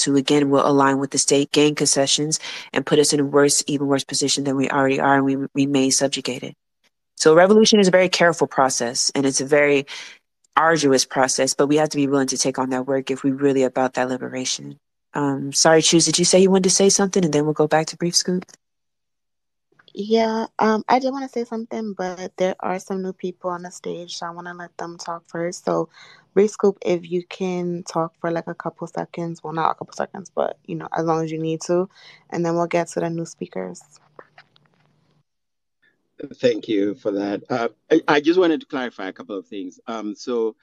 representatives who, again, will align with the state, gain concessions, and put us in a worse, even worse position than we already are, and we remain subjugated. So revolution is a very careful process, and it's a very arduous process, but we have to be willing to take on that work if we really about that liberation. Um, sorry, Choose, did you say you wanted to say something, and then we'll go back to Brief Scoop? Yeah, um, I did want to say something, but there are some new people on the stage, so I want to let them talk first. So, Brief Scoop, if you can talk for like a couple seconds, well, not a couple seconds, but you know, as long as you need to, and then we'll get to the new speakers. Thank you for that. Uh, I, I, just wanted to clarify a couple of things. Um, so,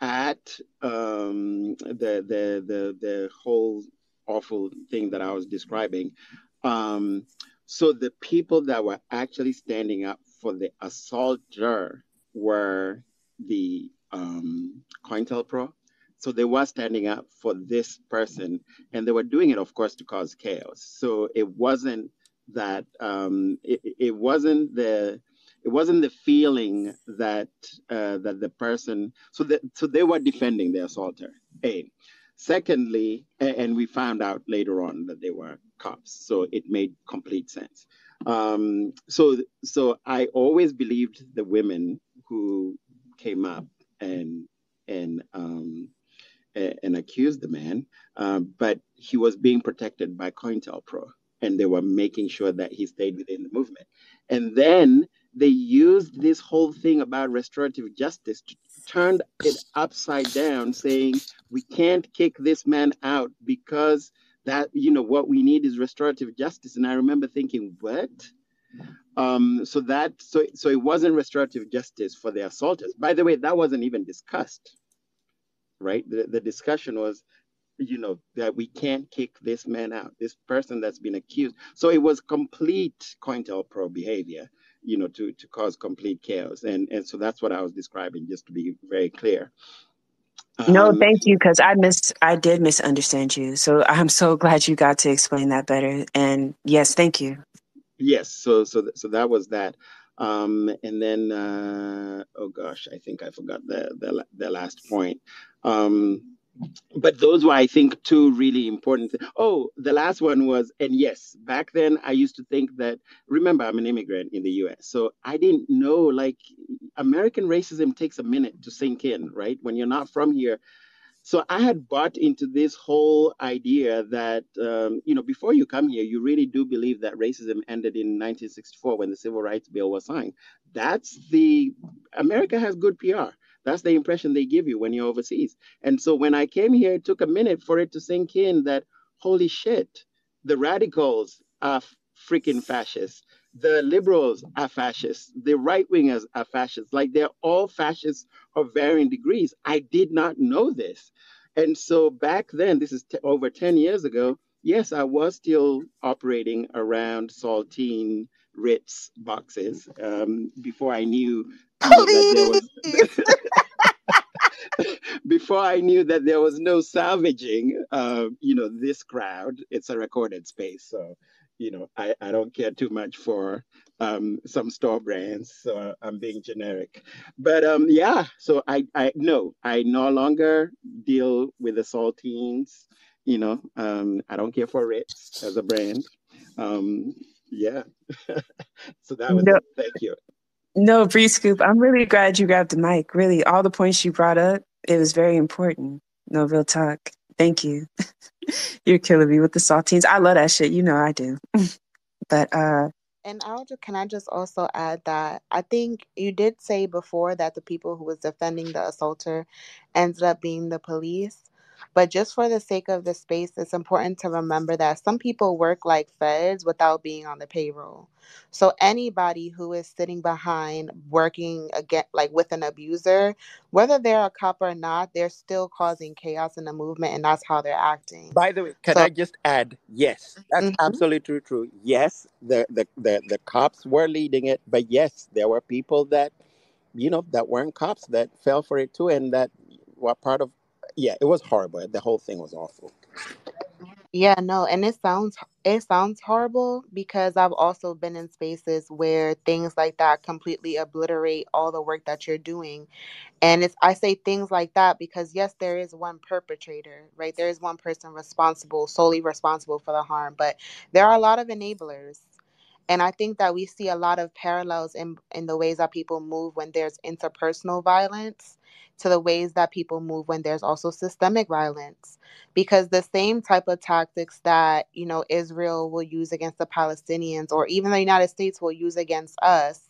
at um, the the the the whole awful thing that I was describing, um, so the people that were actually standing up for the assaulter were the um, COINTELPRO. So they were standing up for this person, and they were doing it, of course, to cause chaos. So it wasn't that um, it, it wasn't the it wasn't the feeling that uh, that the person so that so they were defending the assaulter. A. Secondly, and we found out later on that they were cops, so it made complete sense. Um, so so I always believed the women who came up and and um, and accused the man, uh, but he was being protected by COINTELPRO and they were making sure that he stayed within the movement. And then they used this whole thing about restorative justice to turn it upside down, saying we can't kick this man out because that you know what we need is restorative justice. And I remember thinking, what? Um, so that so so it wasn't restorative justice for the assaulters. By the way, that wasn't even discussed, right? The, the discussion was you know that we can't kick this man out this person that's been accused. So it was complete COINTELPRO behavior you know to to cause complete chaos. And and so that's what i was describing just to be very clear. No um, thank you because i miss i did misunderstand you. So i'm so glad you got to explain that better. And yes thank you yes so so so that was that um, and then uh, oh gosh i think i forgot the the, the last point um, but those were, I think, two really important. Th- oh, the last one was, and yes, back then I used to think that. Remember, I'm an immigrant in the U.S., so I didn't know like American racism takes a minute to sink in, right? When you're not from here. So I had bought into this whole idea that um, you know before you come here, you really do believe that racism ended in 1964 when the Civil Rights Bill was signed. That's the America has good PR that's the impression they give you when you're overseas. And so when I came here, it took a minute for it to sink in that, holy shit, the radicals are freaking fascists. The liberals are fascists. The right wingers are fascists. Like they're all fascists of varying degrees. I did not know this. And so back then, this is t- over 10 years ago, yes, I was still operating around saltine Ritz boxes um, before I knew Please. before I knew that there was no salvaging, uh, you know, this crowd, it's a recorded space. So, you know, I, I don't care too much for um, some store brands. So I'm being generic. But um, yeah, so I, I no, I no longer deal with the saltines. You know, um, I don't care for Ritz as a brand. Um, yeah. so that was no. it. Thank you. No, Bree Scoop, I'm really glad you grabbed the mic. Really, all the points you brought up, it was very important. No real talk. Thank you. You're killing me with the saltines. I love that shit. You know I do. but uh and I'll just, can I just also add that I think you did say before that the people who was defending the assaulter ended up being the police. But just for the sake of the space, it's important to remember that some people work like feds without being on the payroll. So anybody who is sitting behind working again like with an abuser, whether they're a cop or not, they're still causing chaos in the movement and that's how they're acting. By the way, can So I just add? Yes, that's Mhm. absolutely true. Yes, the, the the the cops were leading it, but yes, there were people that you know that weren't cops that fell for it too, and that were part of yeah, it was horrible. The whole thing was awful. Yeah, no, and it sounds it sounds horrible because I've also been in spaces where things like that completely obliterate all the work that you're doing. And it's I say things like that because yes, there is one perpetrator, right? There is one person responsible, solely responsible for the harm, but there are a lot of enablers. And I think that we see a lot of parallels in in the ways that people move when there's interpersonal violence to the ways that people move when there's also systemic violence because the same type of tactics that you know Israel will use against the Palestinians or even the United States will use against us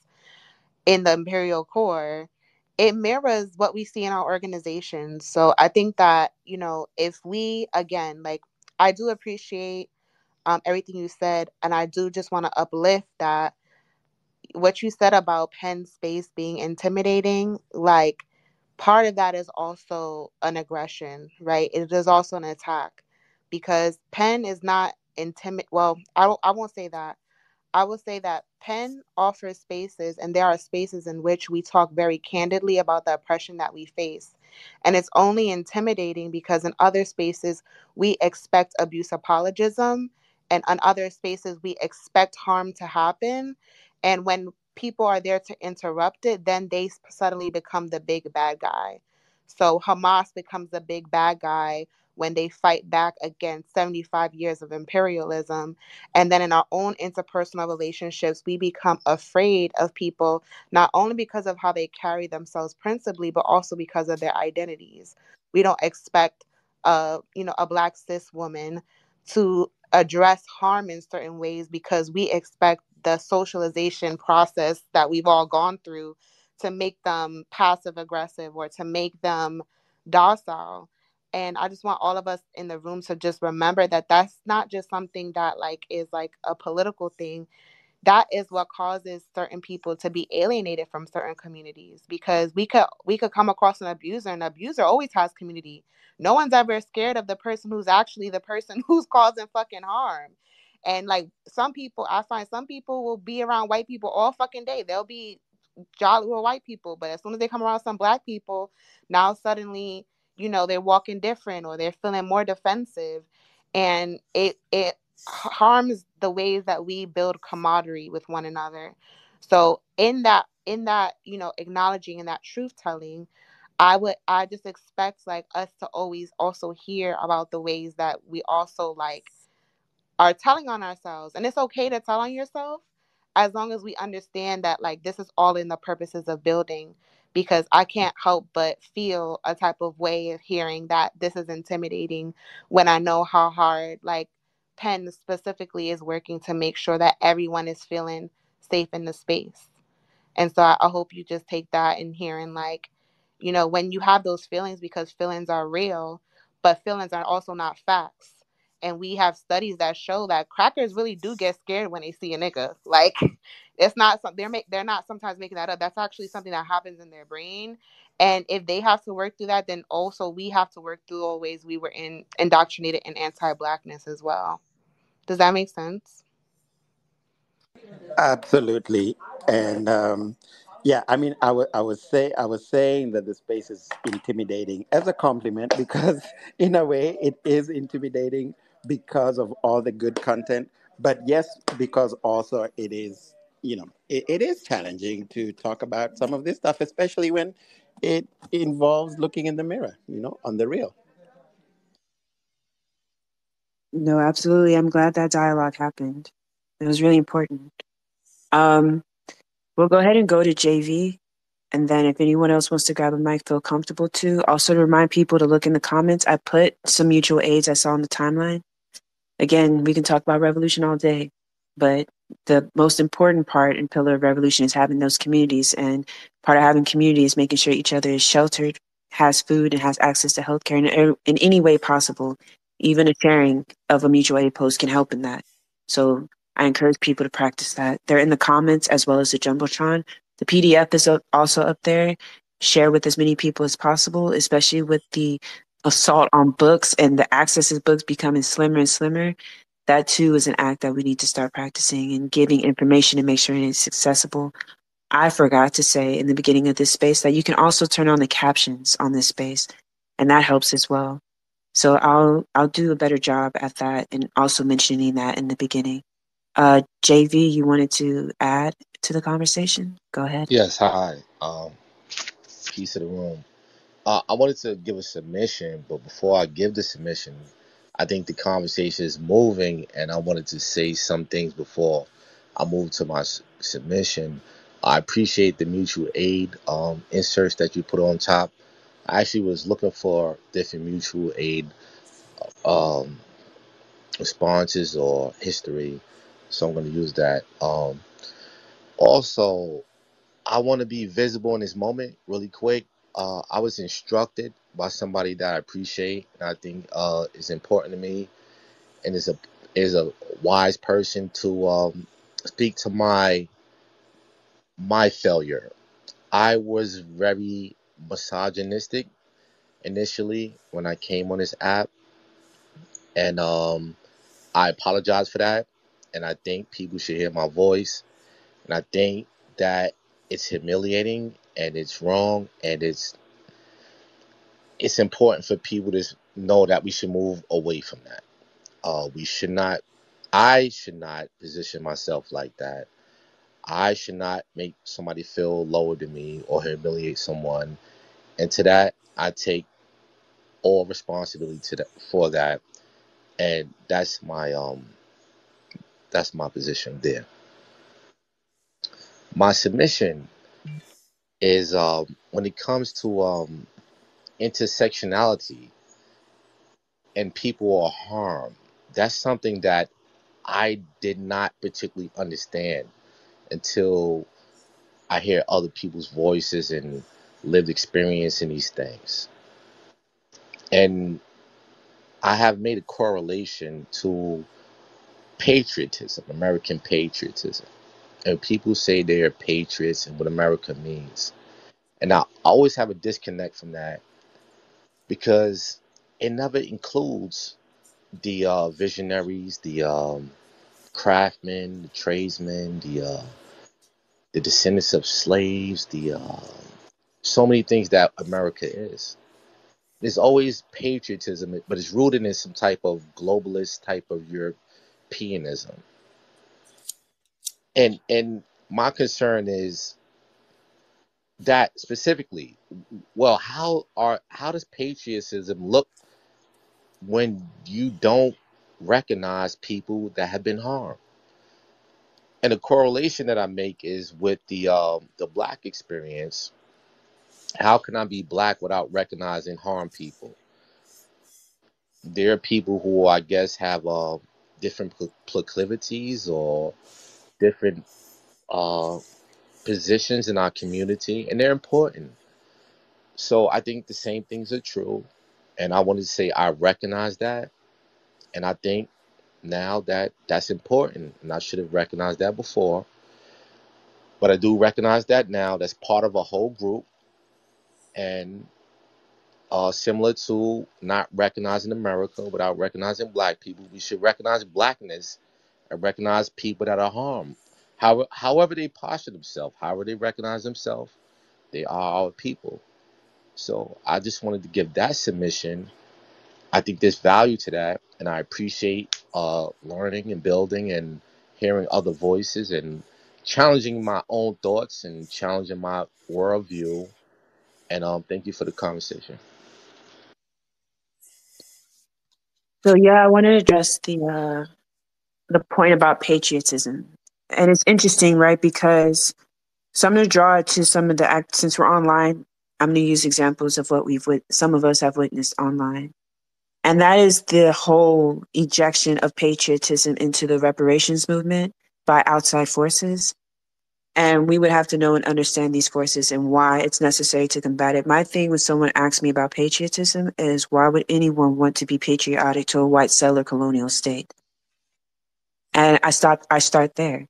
in the imperial core it mirrors what we see in our organizations so i think that you know if we again like i do appreciate um, everything you said and i do just want to uplift that what you said about pen space being intimidating like part of that is also an aggression, right? It is also an attack because Pen is not intimate. Well, I, I won't say that. I will say that Pen offers spaces, and there are spaces in which we talk very candidly about the oppression that we face. And it's only intimidating because in other spaces, we expect abuse apologism, and in other spaces, we expect harm to happen. And when people are there to interrupt it, then they suddenly become the big bad guy. So Hamas becomes the big bad guy when they fight back against 75 years of imperialism. And then in our own interpersonal relationships, we become afraid of people, not only because of how they carry themselves principally, but also because of their identities. We don't expect a, you know, a black cis woman to address harm in certain ways because we expect the socialization process that we've all gone through to make them passive aggressive or to make them docile. And i just want all of us in the room to just remember that that's not just something that like is like a political thing. That is what causes certain people to be alienated from certain communities because we could we could come across an abuser and abuser always has community. No one's ever scared of the person who's actually the person who's causing fucking harm and like some people i find some people will be around white people all fucking day. They'll be jolly with white people but as soon as they come around some black people now suddenly you know they're walking different or they're feeling more defensive. And it it harms the ways that we build camaraderie with one another. So in that in that you know acknowledging and that truth telling i would i just expect like us to always also hear about the ways that we also like are telling on ourselves and it's okay to tell on yourself as long as we understand that like this is all in the purposes of building because I can't help but feel a type of way of hearing that this is intimidating when I know how hard like Pen specifically is working to make sure that everyone is feeling safe in the space. And so I, I hope you just take that in hearing like, you know, when you have those feelings because feelings are real, but feelings are also not facts. And we have studies that show that crackers really do get scared when they see a nigga. Like it's not something they're make they're not sometimes making that up. That's actually something that happens in their brain. And if they have to work through that, then also we have to work through all ways we were in indoctrinated in anti-blackness as well. Does that make sense? Absolutely, and um, yeah, I mean, I, w- I was say I was saying that the space is intimidating as a compliment because in a way it is intimidating because of all the good content, but yes, because also it is you know it, it is challenging to talk about some of this stuff, especially when it involves looking in the mirror, you know, on the real. No, absolutely. I'm glad that dialogue happened. It was really important. Um, we'll go ahead and go to JV. And then if anyone else wants to grab a mic, feel comfortable to. Also to remind people to look in the comments. I put some mutual aids I saw on the timeline. Again, we can talk about revolution all day, but the most important part and pillar of revolution is having those communities. And part of having community is making sure each other is sheltered, has food, and has access to healthcare in, in any way possible even a sharing of a mutual aid post can help in that. So I encourage people to practice that. They're in the comments as well as the Jumbotron. The PDF is also up there. Share with as many people as possible, especially with the assault on books and the access to books becoming slimmer and slimmer. That too is an act that we need to start practicing and giving information and make sure it's accessible. I forgot to say in the beginning of this space that you can also turn on the captions on this space, and that helps as well. So I'll I'll do a better job at that and also mentioning that in the beginning. Uh, JV, you wanted to add to the conversation? Go ahead. Yes, hi. Um, peace of the room. Uh, I wanted to give a submission, but before I give the submission, I think the conversation is moving, and I wanted to say some things before I move to my submission. I appreciate the mutual aid um, inserts that you put on top. I actually was looking for different mutual aid um, responses or history, so I'm going to use that. Um, also, I want to be visible in this moment really quick. Uh, I was instructed by somebody that I appreciate and I think uh, is important to me, and is a is a wise person to um, speak to my my failure. I was very misogynistic initially when I came on this app, and um, I apologize for that. And I think people should hear my voice, and I think that it's humiliating and it's wrong and it's it's important for people to know that we should move away from that. Uh, we should not. I should not position myself like that. I should not make somebody feel lower than me or humiliate someone. And to that, I take all responsibility to that for that. And that's my um that's my position there. My submission is um when it comes to um intersectionality and people are harmed, that's something that I did not particularly understand until I hear other people's voices and lived experience in these things. And I have made a correlation to patriotism, American patriotism. And people say they're patriots and what America means. And I always have a disconnect from that because it never includes the uh, visionaries, the um, craftsmen, the tradesmen, the uh, the descendants of slaves, the uh, so many things that America is. There's always patriotism, but it's rooted in some type of globalist type of Europeanism. And and my concern is that specifically. Well, how are how does patriotism look when you don't recognize people that have been harmed? And the correlation that I make is with the um, the black experience. How can I be black without recognizing harm people? There are people who I guess have uh, different proclivities or different uh, positions in our community, and they're important. So I think the same things are true, and I wanted to say I recognize that, and I think now that that's important, and I should have recognized that before. But I do recognize that now. That's part of a whole group, and uh, similar to not recognizing America without recognizing Black people, we should recognize Blackness and recognize people that are harmed. How, however they posture themselves, however they recognize themselves, they are our people. So I just wanted to give that submission I think there's value to that, and I appreciate uh, learning and building and hearing other voices and challenging my own thoughts and challenging my worldview. And um, thank you for the conversation. So yeah, I want to address the uh, the point about patriotism, and it's interesting, right? Because so I'm going to draw it to some of the act since we're online. I'm going to use examples of what we've some of us have witnessed online. And that is the whole ejection of patriotism into the reparations movement by outside forces. And we would have to know and understand these forces and why it's necessary to combat it. My thing when someone asks me about patriotism is why would anyone want to be patriotic to a white settler colonial state? And I stop I start there.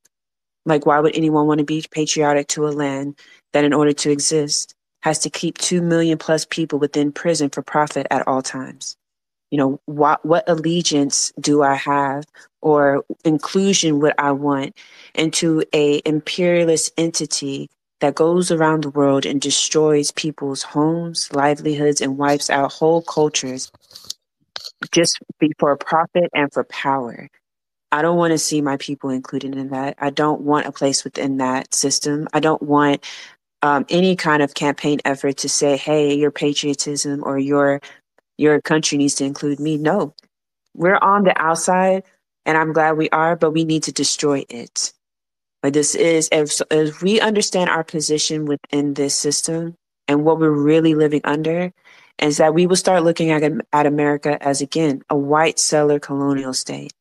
Like why would anyone want to be patriotic to a land that in order to exist has to keep two million plus people within prison for profit at all times? you know what what allegiance do i have or inclusion would i want into a imperialist entity that goes around the world and destroys people's homes livelihoods and wipes out whole cultures just for profit and for power. I don't want to see my people included in that. I don't want a place within that system. I don't want um, any kind of campaign effort to say, "Hey, your patriotism or your your country needs to include me." No, we're on the outside, and I'm glad we are, but we need to destroy it. Like this is, if, if we understand our position within this system and what we're really living under, is that we will start looking at, at America as again a white settler colonial state.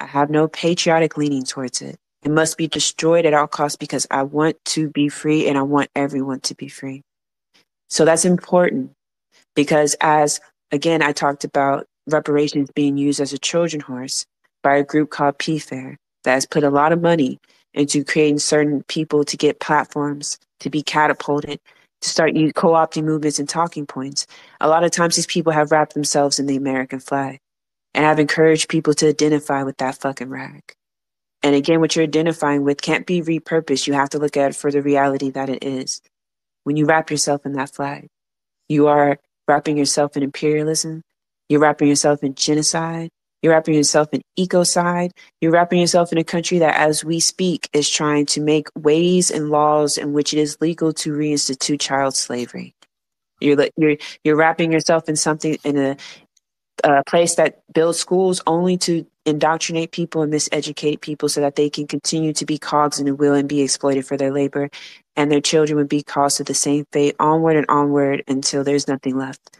I have no patriotic leaning towards it. It must be destroyed at all costs because I want to be free and I want everyone to be free. So that's important because as again I talked about reparations being used as a Trojan horse by a group called PFAIR that has put a lot of money into creating certain people to get platforms, to be catapulted, to start co-opting movements and talking points. A lot of times these people have wrapped themselves in the American flag and I've encouraged people to identify with that fucking rag. And again, what you're identifying with can't be repurposed. You have to look at it for the reality that it is. When you wrap yourself in that flag, you are wrapping yourself in imperialism, you're wrapping yourself in genocide. You're wrapping yourself in ecocide. You're wrapping yourself in a country that, as we speak, is trying to make ways and laws in which it is legal to reinstitute child slavery. You're you're you're wrapping yourself in something in a, a place that builds schools only to indoctrinate people and miseducate people so that they can continue to be cogs in the wheel and be exploited for their labor, and their children would be caused to the same fate onward and onward until there's nothing left.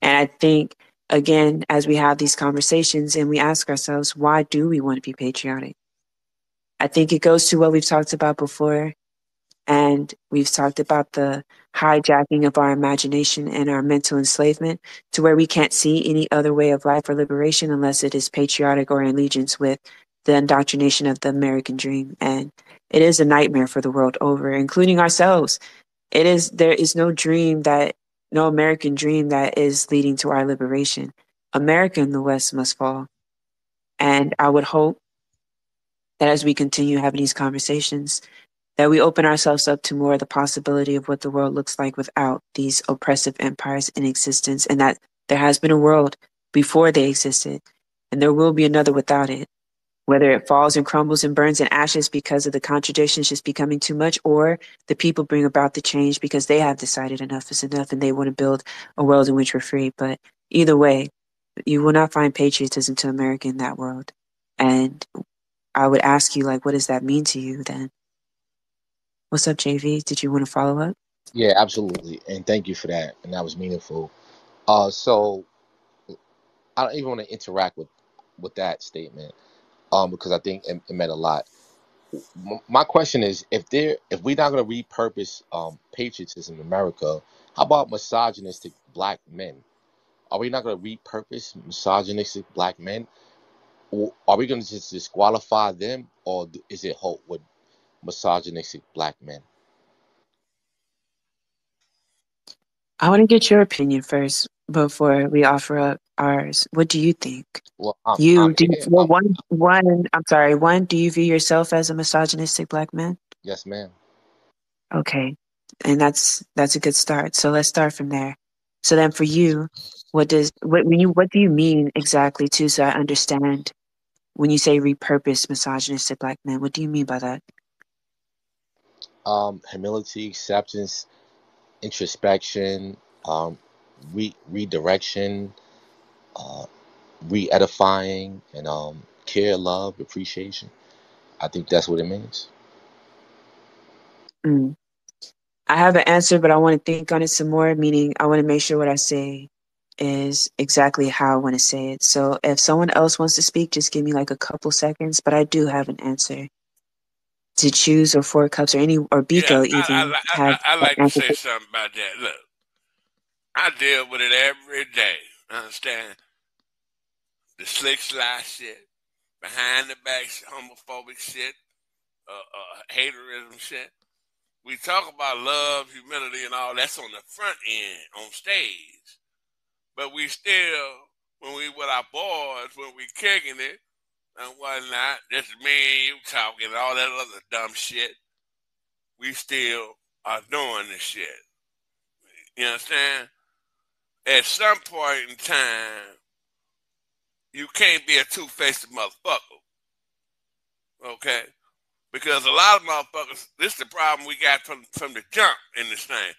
And I think again, as we have these conversations and we ask ourselves, why do we want to be patriotic? I think it goes to what we've talked about before. And we've talked about the hijacking of our imagination and our mental enslavement to where we can't see any other way of life or liberation unless it is patriotic or in allegiance with the indoctrination of the American dream. And it is a nightmare for the world over, including ourselves. It is, there is no dream that no American dream that is leading to our liberation. America in the West must fall. And I would hope that as we continue having these conversations, that we open ourselves up to more of the possibility of what the world looks like without these oppressive empires in existence, and that there has been a world before they existed, and there will be another without it whether it falls and crumbles and burns in ashes because of the contradictions just becoming too much, or the people bring about the change because they have decided enough is enough and they want to build a world in which we're free. But either way, you will not find patriotism to America in that world. And I would ask you, like, what does that mean to you then? What's up, JV? Did you want to follow up? Yeah, absolutely. And thank you for that. And that was meaningful. Uh, so I don't even want to interact with with that statement um, because I think it, it meant a lot. My question is, if there, if we're not going to repurpose um, patriotism in America, how about misogynistic black men? Are we not going to repurpose misogynistic black men? Or are we going to just disqualify them, or is it hope with misogynistic black men? I want to get your opinion first before we offer up ours. What do you think? Well, I'm, You I'm do here. well I'm, one one I'm sorry, one, do you view yourself as a misogynistic black man? yes, ma'am. Okay. And that's that's a good start. So let's start from there. So then for you, what does what when you what do you mean exactly too so I understand when you say repurpose misogynistic black men, what do you mean by that? Um, humility, acceptance, introspection, um, re- redirection, uh, re-edifying, and um, care, love, appreciation. I think that's what it means. Mm. I have an answer, but I want to think on it some more, meaning I want to make sure what I say is exactly how I want to say it. So if someone else wants to speak, just give me like a couple seconds, but I do have an answer to choose or four cups or any or Yeah, Biko I, I, even have I I like to say something about that. Look, I deal with it every day. Understand? The slick slide shit, behind the back homophobic shit, uh, uh, haterism shit. We talk about love, humility, and all that's on the front end, on stage. But we still, when we with our boys, when we kicking it and whatnot, just me and you talking, all that other dumb shit, we still are doing this shit. You understand? At some point in time, you can't be a two faced motherfucker. Okay? Because a lot of motherfuckers, this is the problem we got from, from the jump in this thing.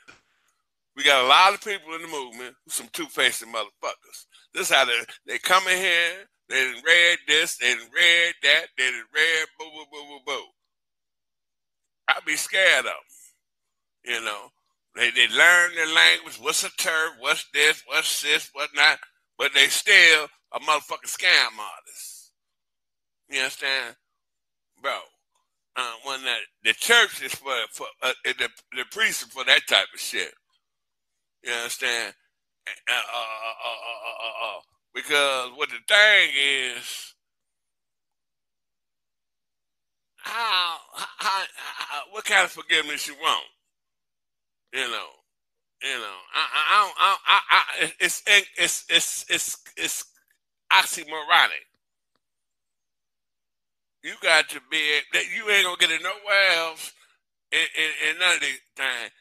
We got a lot of people in the movement, some two faced motherfuckers. This is how they, they come in here, they read this, they read that, they read boo boo boo boo boo. I'd be scared of them. You know, they they learn their language. What's a turf? What's this? What's this? What not? But they still a motherfucking scam artist. You understand, bro? Uh, when the, the church is for for uh, the the priest is for that type of shit. You understand? Uh, uh, uh, because what the thing is, how, how, how, what kind of forgiveness you want? You know, you know, I, I, I, I, I it's, it's, it's, it's, it's oxymoronic. You got to be that you ain't gonna get it nowhere else in, in, in none of these things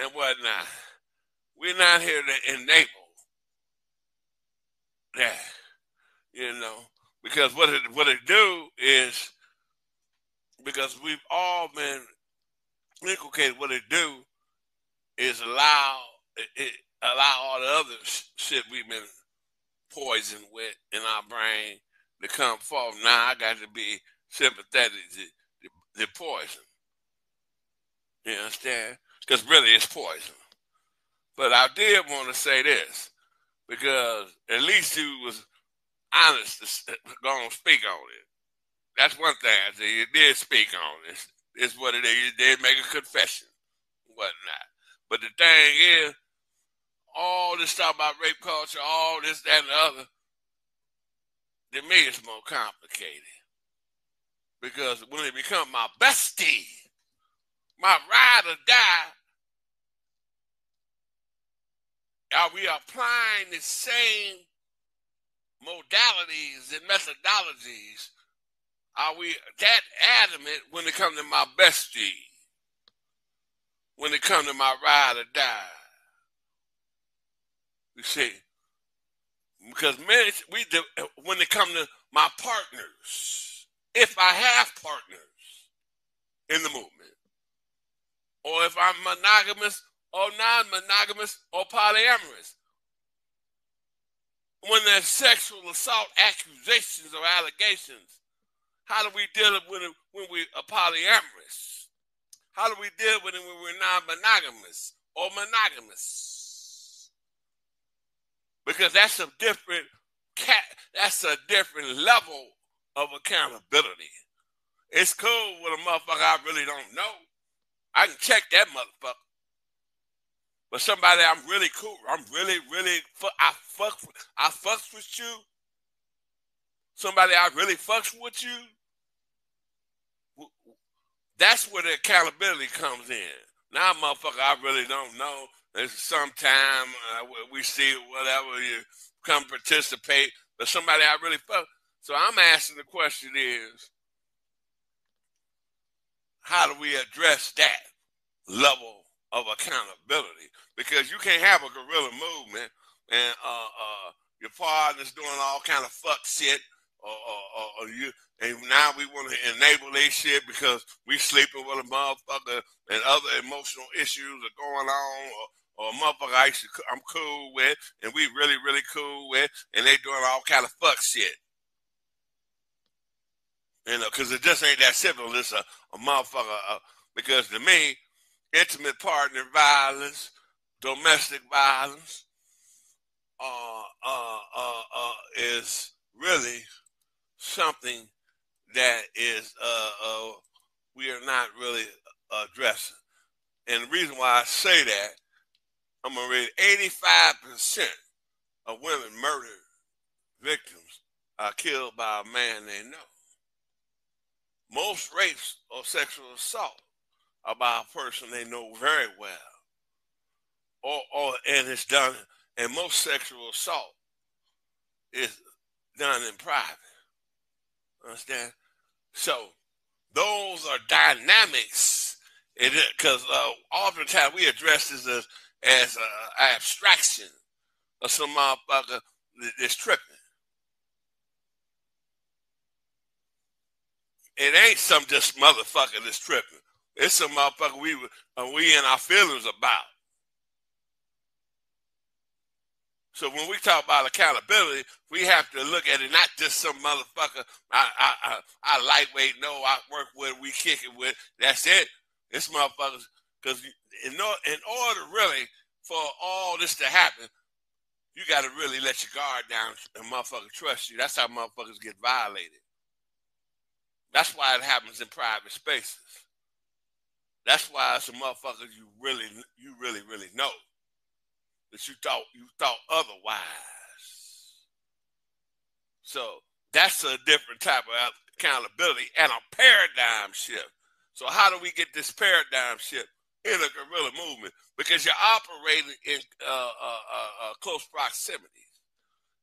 and whatnot. We're not here to enable that, you know, because what it what it do is because we've all been inculcated. What it do is allow it, it allow all the other shit we've been poisoned with in our brain to come forth. Now I got to be sympathetic to the, the poison. You understand? Because really it's poison. But I did want to say this because at least you was honest to go to speak on it. That's one thing I. You did speak on it. It's what it is. You did make a confession, whatnot. But the thing is, all this stuff about rape culture, all this, that, and the other, to me, it's more complicated. Because when it become my bestie, my ride or die, are we applying the same modalities and methodologies? Are we that adamant when it comes to my bestie? When it comes to my ride or die? You see, because many we when it comes to my partners, if I have partners in the movement, or if I'm monogamous or non-monogamous or polyamorous, when there's sexual assault accusations or allegations, how do we deal with it when we are polyamorous? How do we deal with it when we're non-monogamous or monogamous? because that's a different cat. That's a different level of accountability. It's cool with a motherfucker I really don't know. I can check that motherfucker. But somebody I'm really cool. I'm really, really. I fuck. I fucks with you. Somebody I really fucks with you. That's where the accountability comes in. Now, motherfucker, I really don't know There's sometime uh, we see whatever you come participate, but somebody I really fuck. So I'm asking the question is, how do we address that level of accountability? Because you can't have a guerrilla movement and uh, uh, your partner's doing all kind of fuck shit, or, or, or you and now we want to enable this shit because we sleeping with a motherfucker and other emotional issues are going on, or, or a motherfucker I to, I'm cool with and we really, really cool with, and they doing all kind of fuck shit. You know, because it just ain't that simple. It's a, a motherfucker. Uh, because to me, intimate partner violence, domestic violence, uh, uh, uh, uh, is really something that is uh, uh, we are not really addressing. And the reason why I say that I'm gonna read 85% of women murdered victims are killed by a man they know. Most rapes or sexual assault by a person they know very well. Or, or and it's done and most sexual assault is done in private. Understand? So those are dynamics. Because uh, oftentimes we address this as as an abstraction of some motherfucker that's tripping. it ain't some just motherfucker that's tripping. It's some motherfucker we uh, we in our feelings about. So when we talk about accountability, we have to look at it not just some motherfucker I I I, I lightweight know I work with, we kick it with. That's it. This motherfuckers because in, in order really for all this to happen, you got to really let your guard down and motherfucker trust you. That's how motherfuckers get violated. That's why it happens in private spaces. That's why some motherfuckers you really, you really, really know that you thought you thought otherwise. So that's a different type of accountability and a paradigm shift. So how do we get this paradigm shift in a guerrilla movement? Because you're operating in uh, uh, uh, uh close proximity.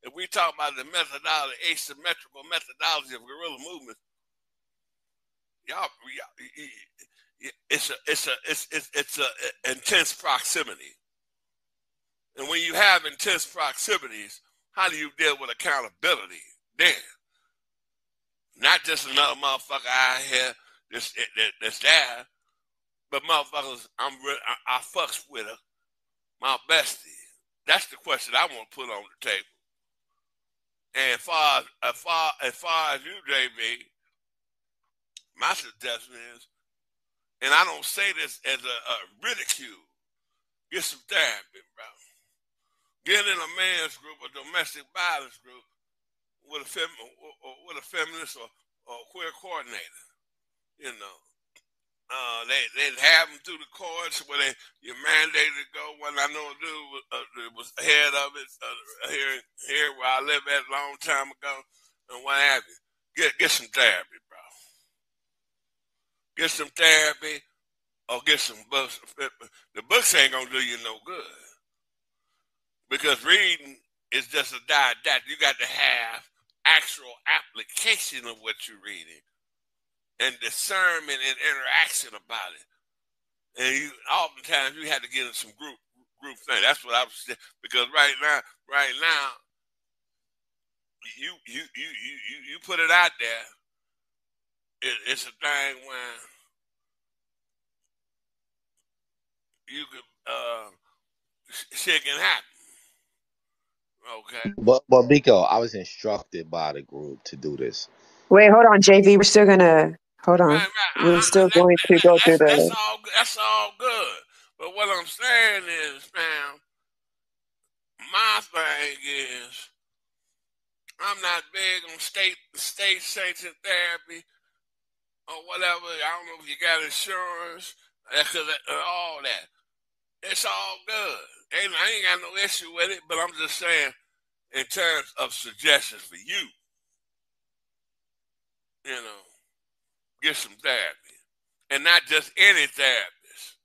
If we talk about the methodology, asymmetrical methodology of guerrilla movement, y'all, y'all it's a it's a it's it's, it's a intense proximity. And when you have intense proximities, how do you deal with accountability then? Not just another motherfucker out here that's, that, that's there, but motherfuckers, I'm I, I fucks with her, my bestie. That's the question I want to put on the table. And as far as far as far as you, JV, my suggestion is, and I don't say this as a, a ridicule, get some therapy, bro. Get in a man's group, a domestic violence group, with a fem- with a feminist or, or queer coordinator. You know, uh, they they have them through the courts where they you're mandated to go. When I know a dude uh, was head of it uh, here here where I live at a long time ago, and what have you. Get get some therapy, get some therapy, or get some books. The books ain't gonna do you no good because reading is just a didactic. You got to have actual application of what you're reading and discernment and interaction about it. And you oftentimes you have to get in some group group thing. That's what I was saying. Because right now, right now, you you you you you put it out there it, it's a thing when you can uh shit can happen. Okay. But but Biko, I was instructed by the group to do this. Wait, hold on, JV. We're still gonna hold on. Right, right. We're still I, going to go through the. That's all. That's all good. But what I'm saying is, man, my thing is, I'm not big on state state sanctioned therapy or whatever. I don't know if you got insurance, because uh, all that. It's all good. Ain't, I ain't got no issue with it, but I'm just saying, in terms of suggestions for you, you know, get some therapy. And not just any therapist.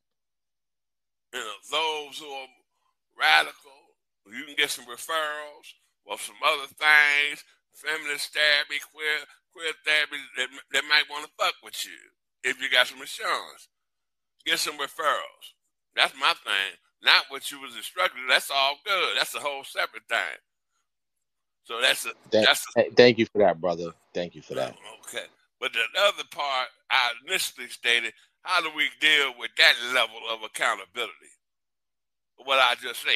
You know, those who are radical, you can get some referrals or some other things, feminist therapy, queer therapy that, that might want to fuck with you if you got some insurance. Get some referrals. That's my thing. Not what you was instructed. That's all good. That's a whole separate thing. So that's a thank, that's a, thank you for that, brother. Thank you for that. Oh, okay. But the other part I initially stated, how do we deal with that level of accountability? What I just said.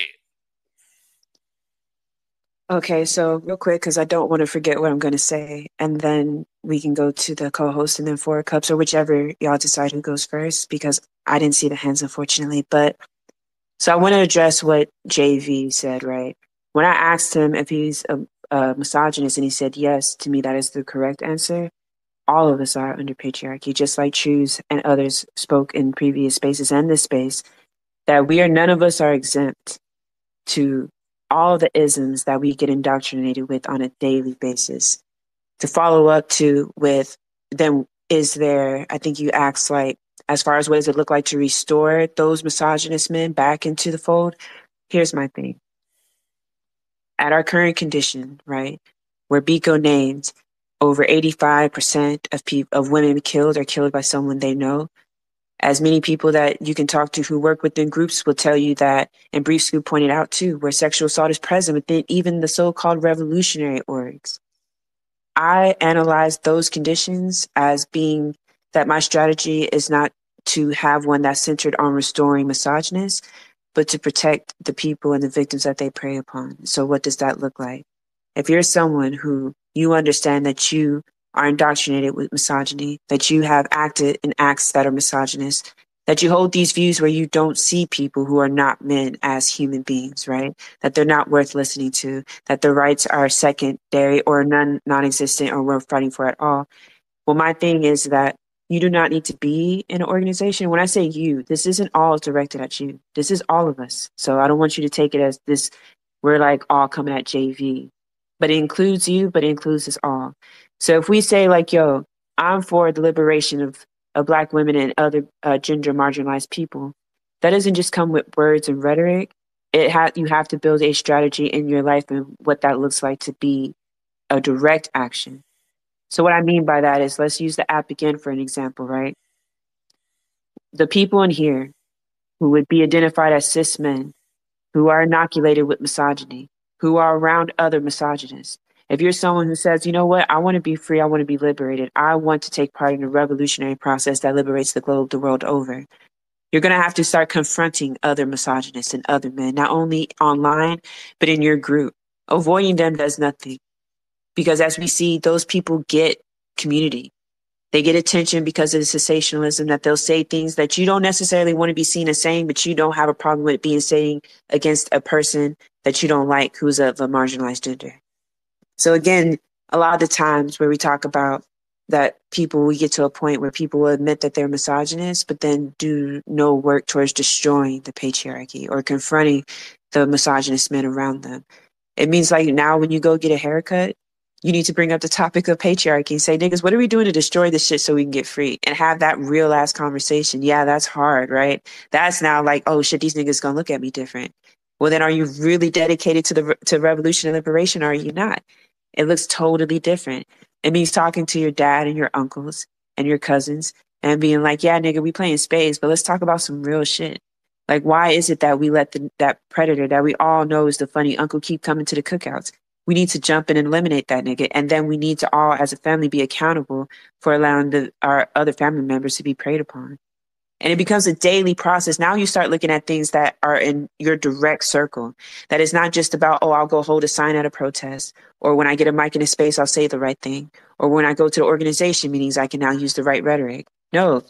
Okay, so real quick, because I don't want to forget what I'm going to say, and then we can go to the co-host and then four cups or whichever y'all decide who goes first, because I didn't see the hands unfortunately. But so I want to address what JV said. Right when I asked him if he's a, a misogynist, and he said yes, to me that is the correct answer. All of us are under patriarchy, just like Choose and others spoke in previous spaces and this space. That we are none of us are exempt to all the isms that we get indoctrinated with on a daily basis. To follow up to with then is there, I think you asked like, as far as what does it look like to restore those misogynist men back into the fold? Here's my thing. At our current condition, right, where Biko named over 85% of people of women killed are killed by someone they know, as many people that you can talk to who work within groups will tell you that, and Brief Scoop pointed out too, where sexual assault is present within even the so called revolutionary orgs. I analyze those conditions as being that my strategy is not to have one that's centered on restoring misogynists, but to protect the people and the victims that they prey upon. So, what does that look like? If you're someone who you understand that you are indoctrinated with misogyny, that you have acted in acts that are misogynist, that you hold these views where you don't see people who are not men as human beings, right? That they're not worth listening to, that their rights are secondary or non non existent or worth fighting for at all. Well, my thing is that you do not need to be in an organization. When I say you, this isn't all directed at you. This is all of us. So I don't want you to take it as this, we're like all coming at JV. But it includes you, but it includes us all. So if we say like, yo, I'm for the liberation of, of black women and other uh, gender marginalized people, that doesn't just come with words and rhetoric. It ha- you have to build a strategy in your life and what that looks like to be a direct action. So what I mean by that is let's use the app again for an example, right? The people in here who would be identified as cis men who are inoculated with misogyny, who are around other misogynists, if you're someone who says, you know what, I want to be free, I want to be liberated, I want to take part in a revolutionary process that liberates the globe, the world over, you're going to have to start confronting other misogynists and other men, not only online, but in your group. Avoiding them does nothing. Because as we see, those people get community. They get attention because of the sensationalism that they'll say things that you don't necessarily want to be seen as saying, but you don't have a problem with being saying against a person that you don't like who's of a marginalized gender. So again, a lot of the times where we talk about that people we get to a point where people will admit that they're misogynist, but then do no work towards destroying the patriarchy or confronting the misogynist men around them. It means like now when you go get a haircut, you need to bring up the topic of patriarchy and say, niggas, what are we doing to destroy this shit so we can get free? And have that real ass conversation. Yeah, that's hard, right? That's now like, oh shit, these niggas gonna look at me different. Well, then are you really dedicated to the to revolution and liberation or are you not? It looks totally different. It means talking to your dad and your uncles and your cousins and being like, yeah, nigga, we playing spades, but let's talk about some real shit. Like, why is it that we let the, that predator that we all know is the funny uncle keep coming to the cookouts? We need to jump in and eliminate that nigga. And then we need to all, as a family, be accountable for allowing the, our other family members to be preyed upon. And it becomes a daily process. Now you start looking at things that are in your direct circle. That is not just about, oh, I'll go hold a sign at a protest, or when I get a mic in a space, I'll say the right thing, or when I go to the organization meetings, I can now use the right rhetoric. No,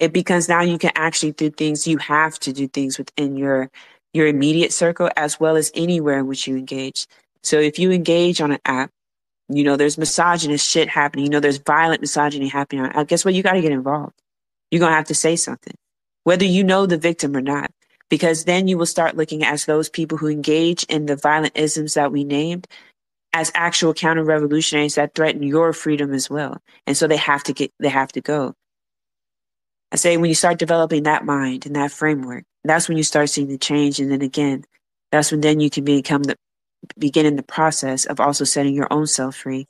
it becomes now you can actually do things. You have to do things within your your immediate circle as well as anywhere in which you engage. So if you engage on an app, you know there's misogynist shit happening. You know there's violent misogyny happening. On, guess what? You got to get involved you're going to have to say something, whether you know the victim or not, because then you will start looking at those people who engage in the violent isms that we named as actual counter revolutionaries that threaten your freedom as well. And so they have to get, they have to go. I say when you start developing that mind and that framework, that's when you start seeing the change. And then again, that's when then you can become the, begin in the process of also setting your own self free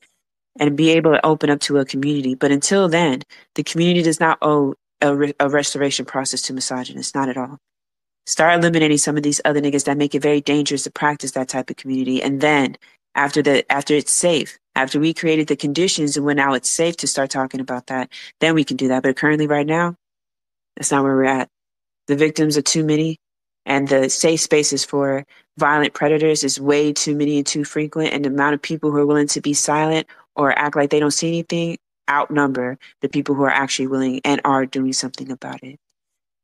and be able to open up to a community. But until then, the community does not owe a, re- a restoration process to misogynists, not at all. Start eliminating some of these other niggas that make it very dangerous to practice that type of community. And then after the after it's safe, after we created the conditions and when now it's safe to start talking about that, then we can do that. But currently right now, that's not where we're at. The victims are too many and the safe spaces for violent predators is way too many and too frequent and the amount of people who are willing to be silent or act like they don't see anything outnumber the people who are actually willing and are doing something about it.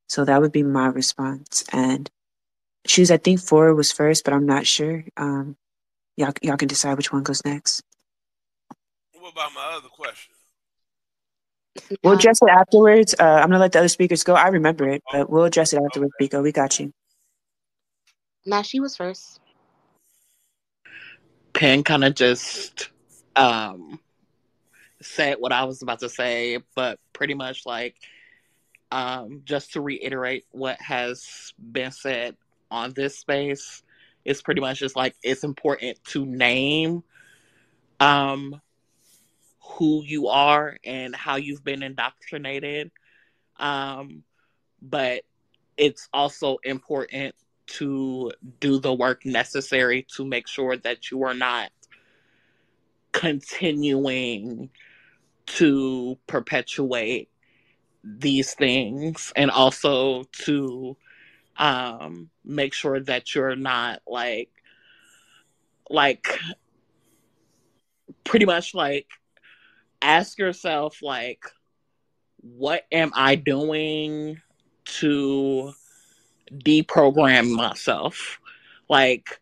So that would be my response. And choose, I think four was first, but I'm not sure. Um, y'all, y'all can decide which one goes next. What about my other question? We'll address it afterwards. Uh, I'm gonna let the other speakers go. I remember it, but we'll address it afterwards, Biko. We got you. Nah, she was first. Pen kind of just um said what I was about to say, but pretty much like um, just to reiterate what has been said on this space, it's pretty much just like it's important to name um, who you are and how you've been indoctrinated. Um, but it's also important to do the work necessary to make sure that you are not continuing to perpetuate these things and also to um make sure that you're not like like pretty much like ask yourself like what am i doing to deprogram myself? Like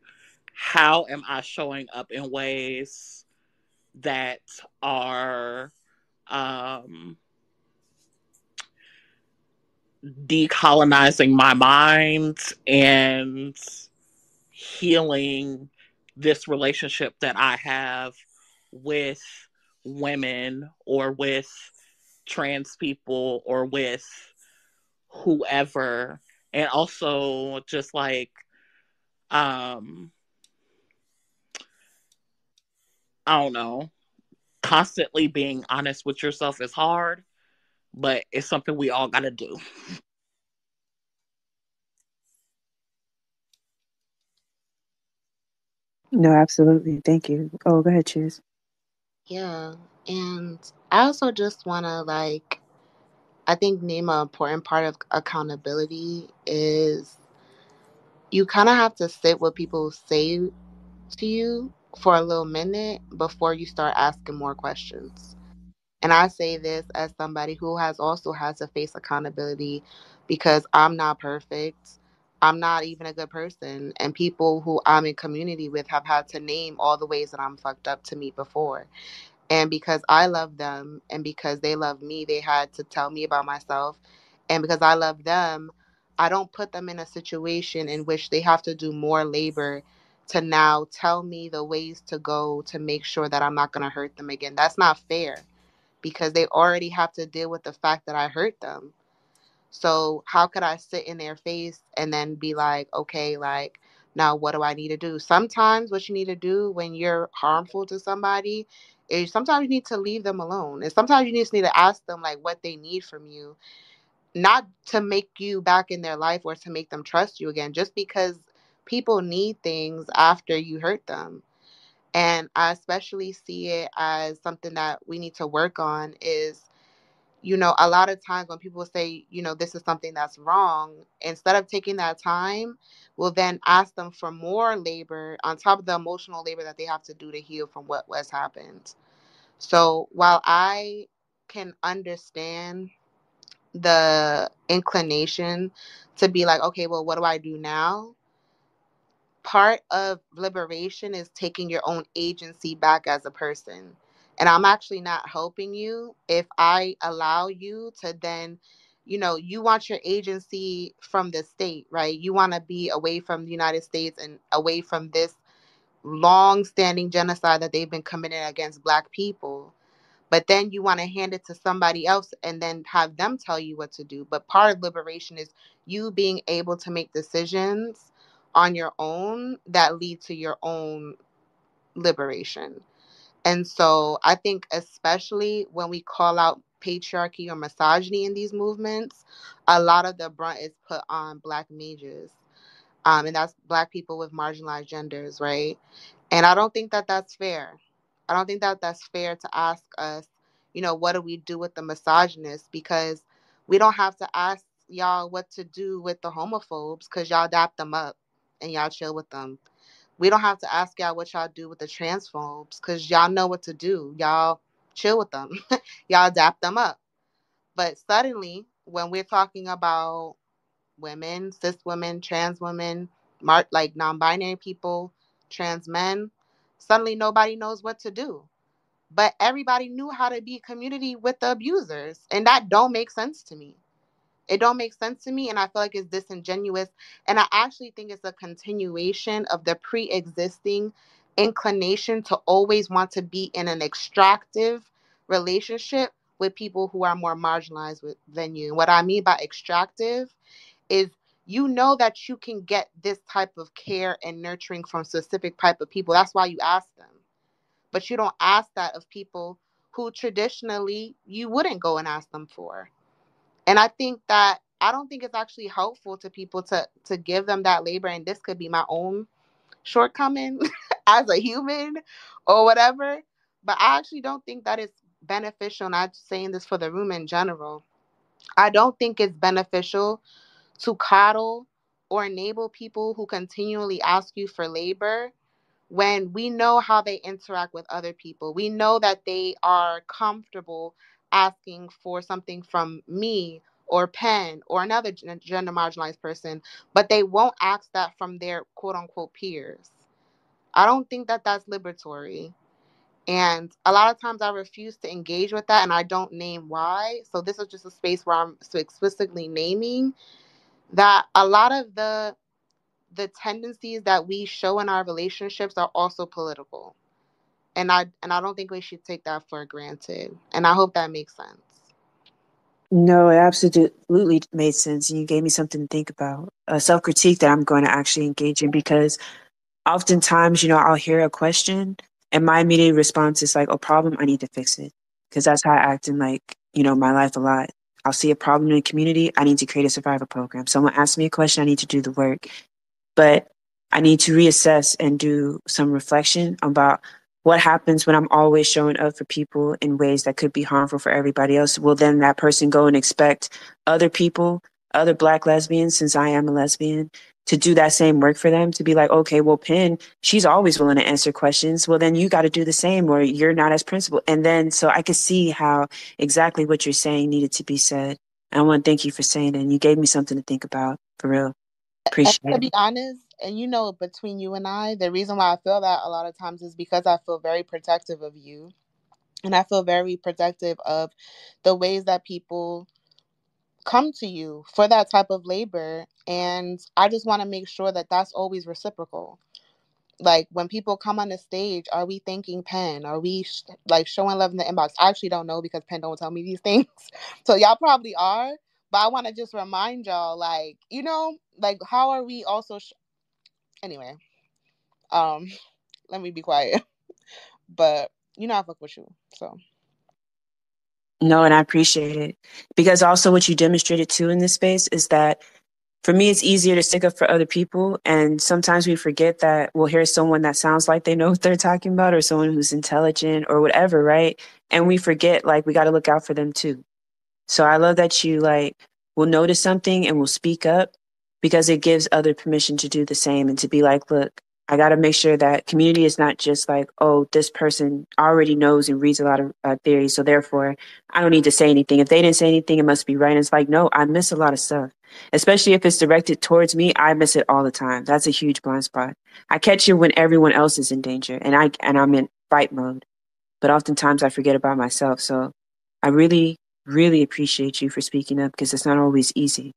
how am i showing up in ways that are um decolonizing my mind and healing this relationship that I have with women or with trans people or with whoever. And also just like um I don't know constantly being honest with yourself is hard but it's something we all got to do. No, absolutely. Thank you. Oh, go ahead, Choose. Yeah. And I also just want to, like, I think name an important part of accountability is you kind of have to sit with people say to you for a little minute before you start asking more questions. And I say this as somebody who has also had to face accountability because I'm not perfect. I'm not even a good person. And people who I'm in community with have had to name all the ways that I'm fucked up to me before. And because I love them and because they love me, they had to tell me about myself. And because I love them, I don't put them in a situation in which they have to do more labor to now tell me the ways to go to make sure that I'm not going to hurt them again. That's not fair because they already have to deal with the fact that I hurt them. So how could I sit in their face and then be like, okay, like now what do I need to do? Sometimes what you need to do when you're harmful to somebody is sometimes you need to leave them alone. And sometimes you just need to ask them like what they need from you. Not to make you back in their life or to make them trust you again, just because people need things after you hurt them. And i especially see it as something that we need to work on is you know a lot of times when people say you know this is something that's wrong instead of taking that time we'll then ask them for more labor on top of the emotional labor that they have to do to heal from what was happened. So while i can understand the inclination to be like okay well what do i do now part of liberation is taking your own agency back as a person. And I'm actually not helping you if I allow you to then, you know, you want your agency from the state, right? You want to be away from the United States and away from this long standing genocide that they've been committing against Black people. But then you want to hand it to somebody else and then have them tell you what to do. But part of liberation is you being able to make decisions on your own that lead to your own liberation. And so I think, especially when we call out patriarchy or misogyny in these movements, a lot of the brunt is put on Black mages. Um, and that's Black people with marginalized genders, right? And I don't think that that's fair. I don't think that that's fair to ask us, you know, what do we do with the misogynist? Because we don't have to ask y'all what to do with the homophobes because y'all adapt them up and y'all chill with them. We don't have to ask y'all what y'all do with the transphobes because y'all know what to do. Y'all chill with them. y'all adapt them up. But suddenly, when we're talking about women, cis women, trans women, mar- like non-binary people, trans men, suddenly nobody knows what to do. But everybody knew how to be community with the abusers, and that don't make sense to me. It don't make sense to me, and I feel like it's disingenuous. And I actually think it's a continuation of the pre-existing inclination to always want to be in an extractive relationship with people who are more marginalized with, than you. What I mean by extractive is you know that you can get this type of care and nurturing from specific type of people. That's why you ask them. But you don't ask that of people who traditionally you wouldn't go and ask them for. And I think that I don't think it's actually helpful to people to to give them that labor and this could be my own shortcoming as a human or whatever, but I actually don't think that is beneficial. And I'm saying this for the room in general. I don't think it's beneficial to coddle or enable people who continually ask you for labor when we know how they interact with other people. We know that they are comfortable asking for something from me or Pen or another gender marginalized person, but they won't ask that from their quote unquote peers. I don't think that that's liberatory. And a lot of times I refuse to engage with that and I don't name why. So this is just a space where I'm so explicitly naming that a lot of the the tendencies that we show in our relationships are also political. And I and I don't think we should take that for granted. And I hope that makes sense. No, it absolutely made sense. And you gave me something to think about. A self critique that I'm going to actually engage in because oftentimes, you know, I'll hear a question and my immediate response is like, oh, problem, I need to fix it. Because that's how I act in like, you know, my life a lot. I'll see a problem in the community. I need to create a survivor program. Someone asks me a question. I need to do the work. But I need to reassess and do some reflection about what happens when I'm always showing up for people in ways that could be harmful for everybody else. Will then that person go and expect other people, other black lesbians, since I am a lesbian, to do that same work for them to be like, okay, well, Pen, she's always willing to answer questions. Well, then you got to do the same or you're not as principled. And then so I could see how exactly what you're saying needed to be said. And I want to thank you for saying it. And you gave me something to think about for real. Appreciate it. to be honest, and you know, between you and I, the reason why I feel that a lot of times is because I feel very protective of you. And I feel very protective of the ways that people come to you for that type of labor and i just want to make sure that that's always reciprocal. Like when people come on the stage are we thanking Pen? Are we sh- like showing love in the inbox? I actually don't know because Pen don't tell me these things. So y'all probably are but i want to just remind y'all like you know like how are we also sh- anyway um let me be quiet but you know i fuck with you so no, and I appreciate it because also what you demonstrated too in this space is that for me, it's easier to stick up for other people. And sometimes we forget that we'll hear someone that sounds like they know what they're talking about or someone who's intelligent or whatever, right? And we forget like we got to look out for them too. So I love that you like will notice something and will speak up because it gives other permission to do the same and to be like, look, I got to make sure that community is not just like, oh, this person already knows and reads a lot of uh, theories, so therefore I don't need to say anything. If they didn't say anything, it must be right. And it's like, no, I miss a lot of stuff, especially if it's directed towards me. I miss it all the time. That's a huge blind spot. I catch it when everyone else is in danger, and I and I'm in fight mode, but oftentimes I forget about myself. So I really, really appreciate you for speaking up because it's not always easy,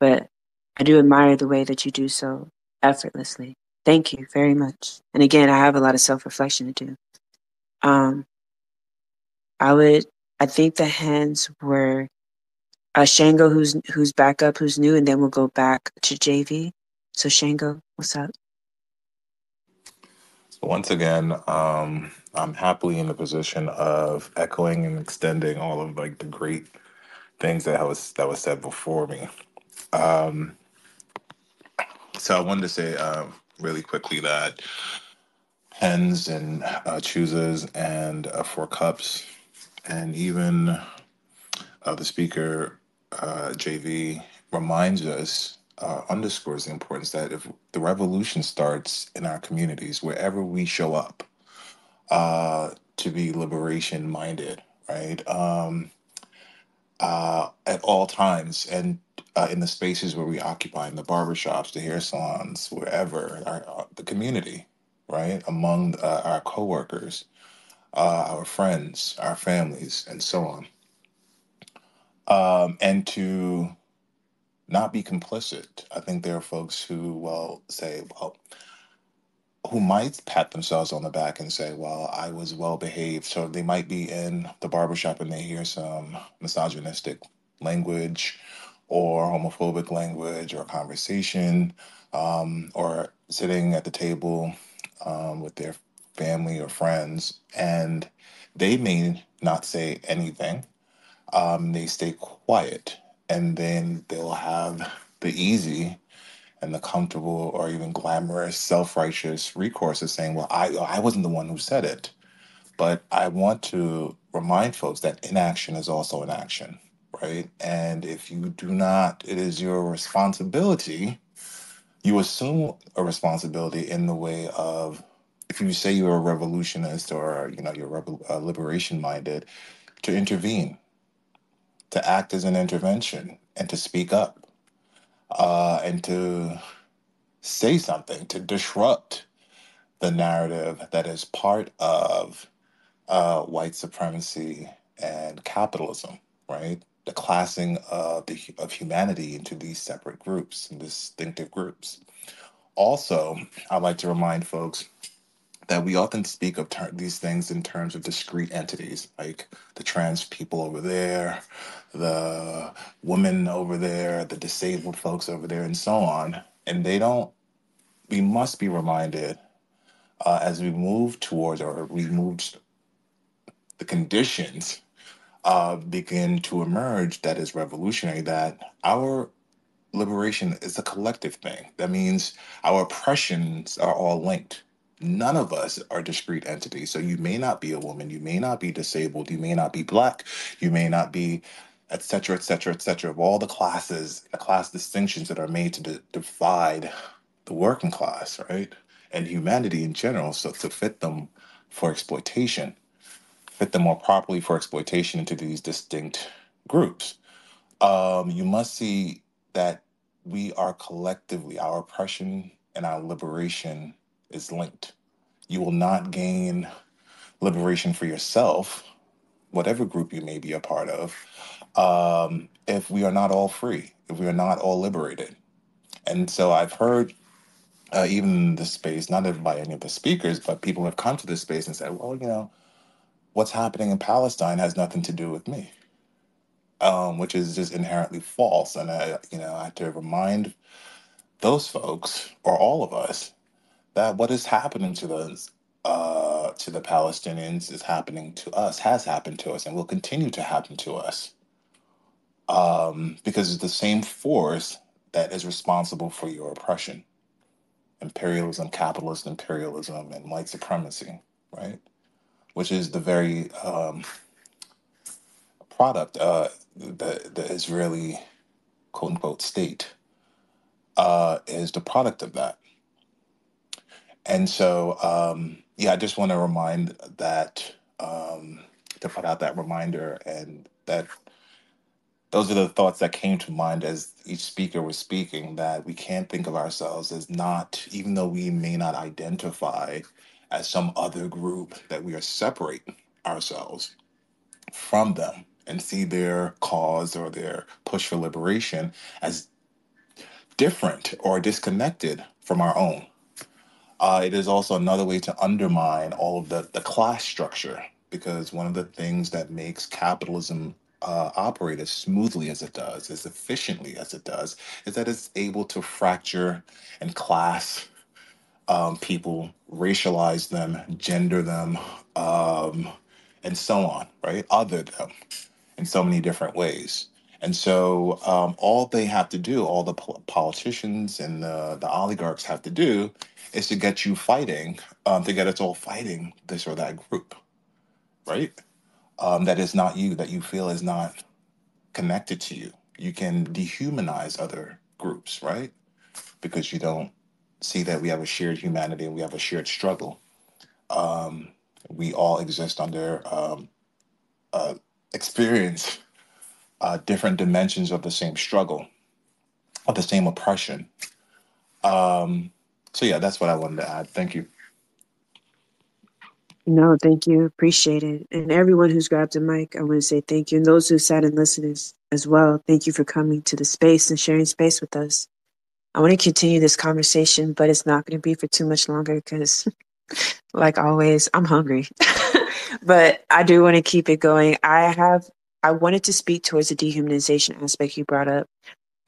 but I do admire the way that you do so effortlessly. Thank you very much. And again, I have a lot of self reflection to do. Um, I would, I think the hands were uh, Shango, who's who's back up, who's new, and then we'll go back to JV. So Shango, what's up? So once again, um, I'm happily in the position of echoing and extending all of like the great things that was that was said before me. Um, so I wanted to say um, really quickly that pens and uh, choosers and uh, four cups and even uh, the speaker uh, JV reminds us uh, underscores the importance that if the revolution starts in our communities wherever we show up uh, to be liberation minded right? Um, uh, at all times. And uh, in the spaces where we occupy, in the barbershops, the hair salons, wherever, our, uh, the community, right? Among uh, our coworkers, uh, our friends, our families, and so on. Um, and to not be complicit. I think there are folks who will say, well, who might pat themselves on the back and say, well, I was well behaved. So they might be in the barbershop and they hear some misogynistic language or homophobic language or conversation um, or sitting at the table um, with their family or friends and they may not say anything. Um, they stay quiet and then they'll have the easy and the comfortable or even glamorous self-righteous recourse of saying well i i wasn't the one who said it. But I want to remind folks that inaction is also an action, right? And if you do not, it is your responsibility. You assume a responsibility in the way of if you say you're a revolutionist or you know you're uh, liberation minded, to intervene, to act as an intervention, and to speak up, uh, and to say something, to disrupt the narrative that is part of uh, white supremacy and capitalism, right? The classing of the of humanity into these separate groups and distinctive groups. Also, I'd like to remind folks that we often speak of ter- these things in terms of discrete entities, like the trans people over there, the women over there, the disabled folks over there, and so on. And they don't. We must be reminded uh, as we move towards or we move the conditions uh, begin to emerge that is revolutionary, that our liberation is a collective thing. That means our oppressions are all linked. None of us are discrete entities. So you may not be a woman, you may not be disabled, you may not be black, you may not be, et cetera, et cetera, et cetera, of all the classes, the class distinctions that are made to di- divide the working class, right? And humanity in general, so to fit them for exploitation fit them more properly for exploitation into these distinct groups. Um, you must see that we are collectively, our oppression and our liberation is linked. You will not gain liberation for yourself, whatever group you may be a part of, um, if we are not all free, if we are not all liberated. And so I've heard uh, even in this space, not by any of the speakers, but people have come to this space and said, well, you know, what's happening in Palestine has nothing to do with me, um, which is just inherently false. And I, you know, I have to remind those folks or all of us that what is happening to those uh, to the Palestinians is happening to us, has happened to us, and will continue to happen to us um, because it's the same force that is responsible for your oppression imperialism, capitalist imperialism, and white supremacy, right? Which is the very um, product, uh, the, the Israeli quote unquote state, uh, is the product of that. And so, um, yeah, I just want to remind that, um, to put out that reminder, and that those are the thoughts that came to mind as each speaker was speaking that we can't think of ourselves as not, even though we may not identify as some other group, that we are separate ourselves from them and see their cause or their push for liberation as different or disconnected from our own. Uh, it is also another way to undermine all of the, the class structure because one of the things that makes capitalism uh, operate as smoothly as it does, as efficiently as it does, is that it's able to fracture and class um, people, racialize them, gender them, um, and so on, right? Other them in so many different ways. And so um, all they have to do, all the pol- politicians and the, the oligarchs have to do is to get you fighting, um, to get us all fighting this or that group, right? Um, that is not you, that you feel is not connected to you. You can dehumanize other groups, right? Because you don't see that we have a shared humanity and we have a shared struggle. Um, we all exist under um, uh, experience uh, different dimensions of the same struggle, of the same oppression. Um, so yeah, that's what I wanted to add. Thank you. No, thank you. Appreciate it. And everyone who's grabbed a mic, I want to say thank you. And those who sat and listened as, as well, thank you for coming to the space and sharing space with us. I want to continue this conversation, but it's not going to be for too much longer because, like always, I'm hungry. but I do want to keep it going. I have, I wanted to speak towards the dehumanization aspect you brought up.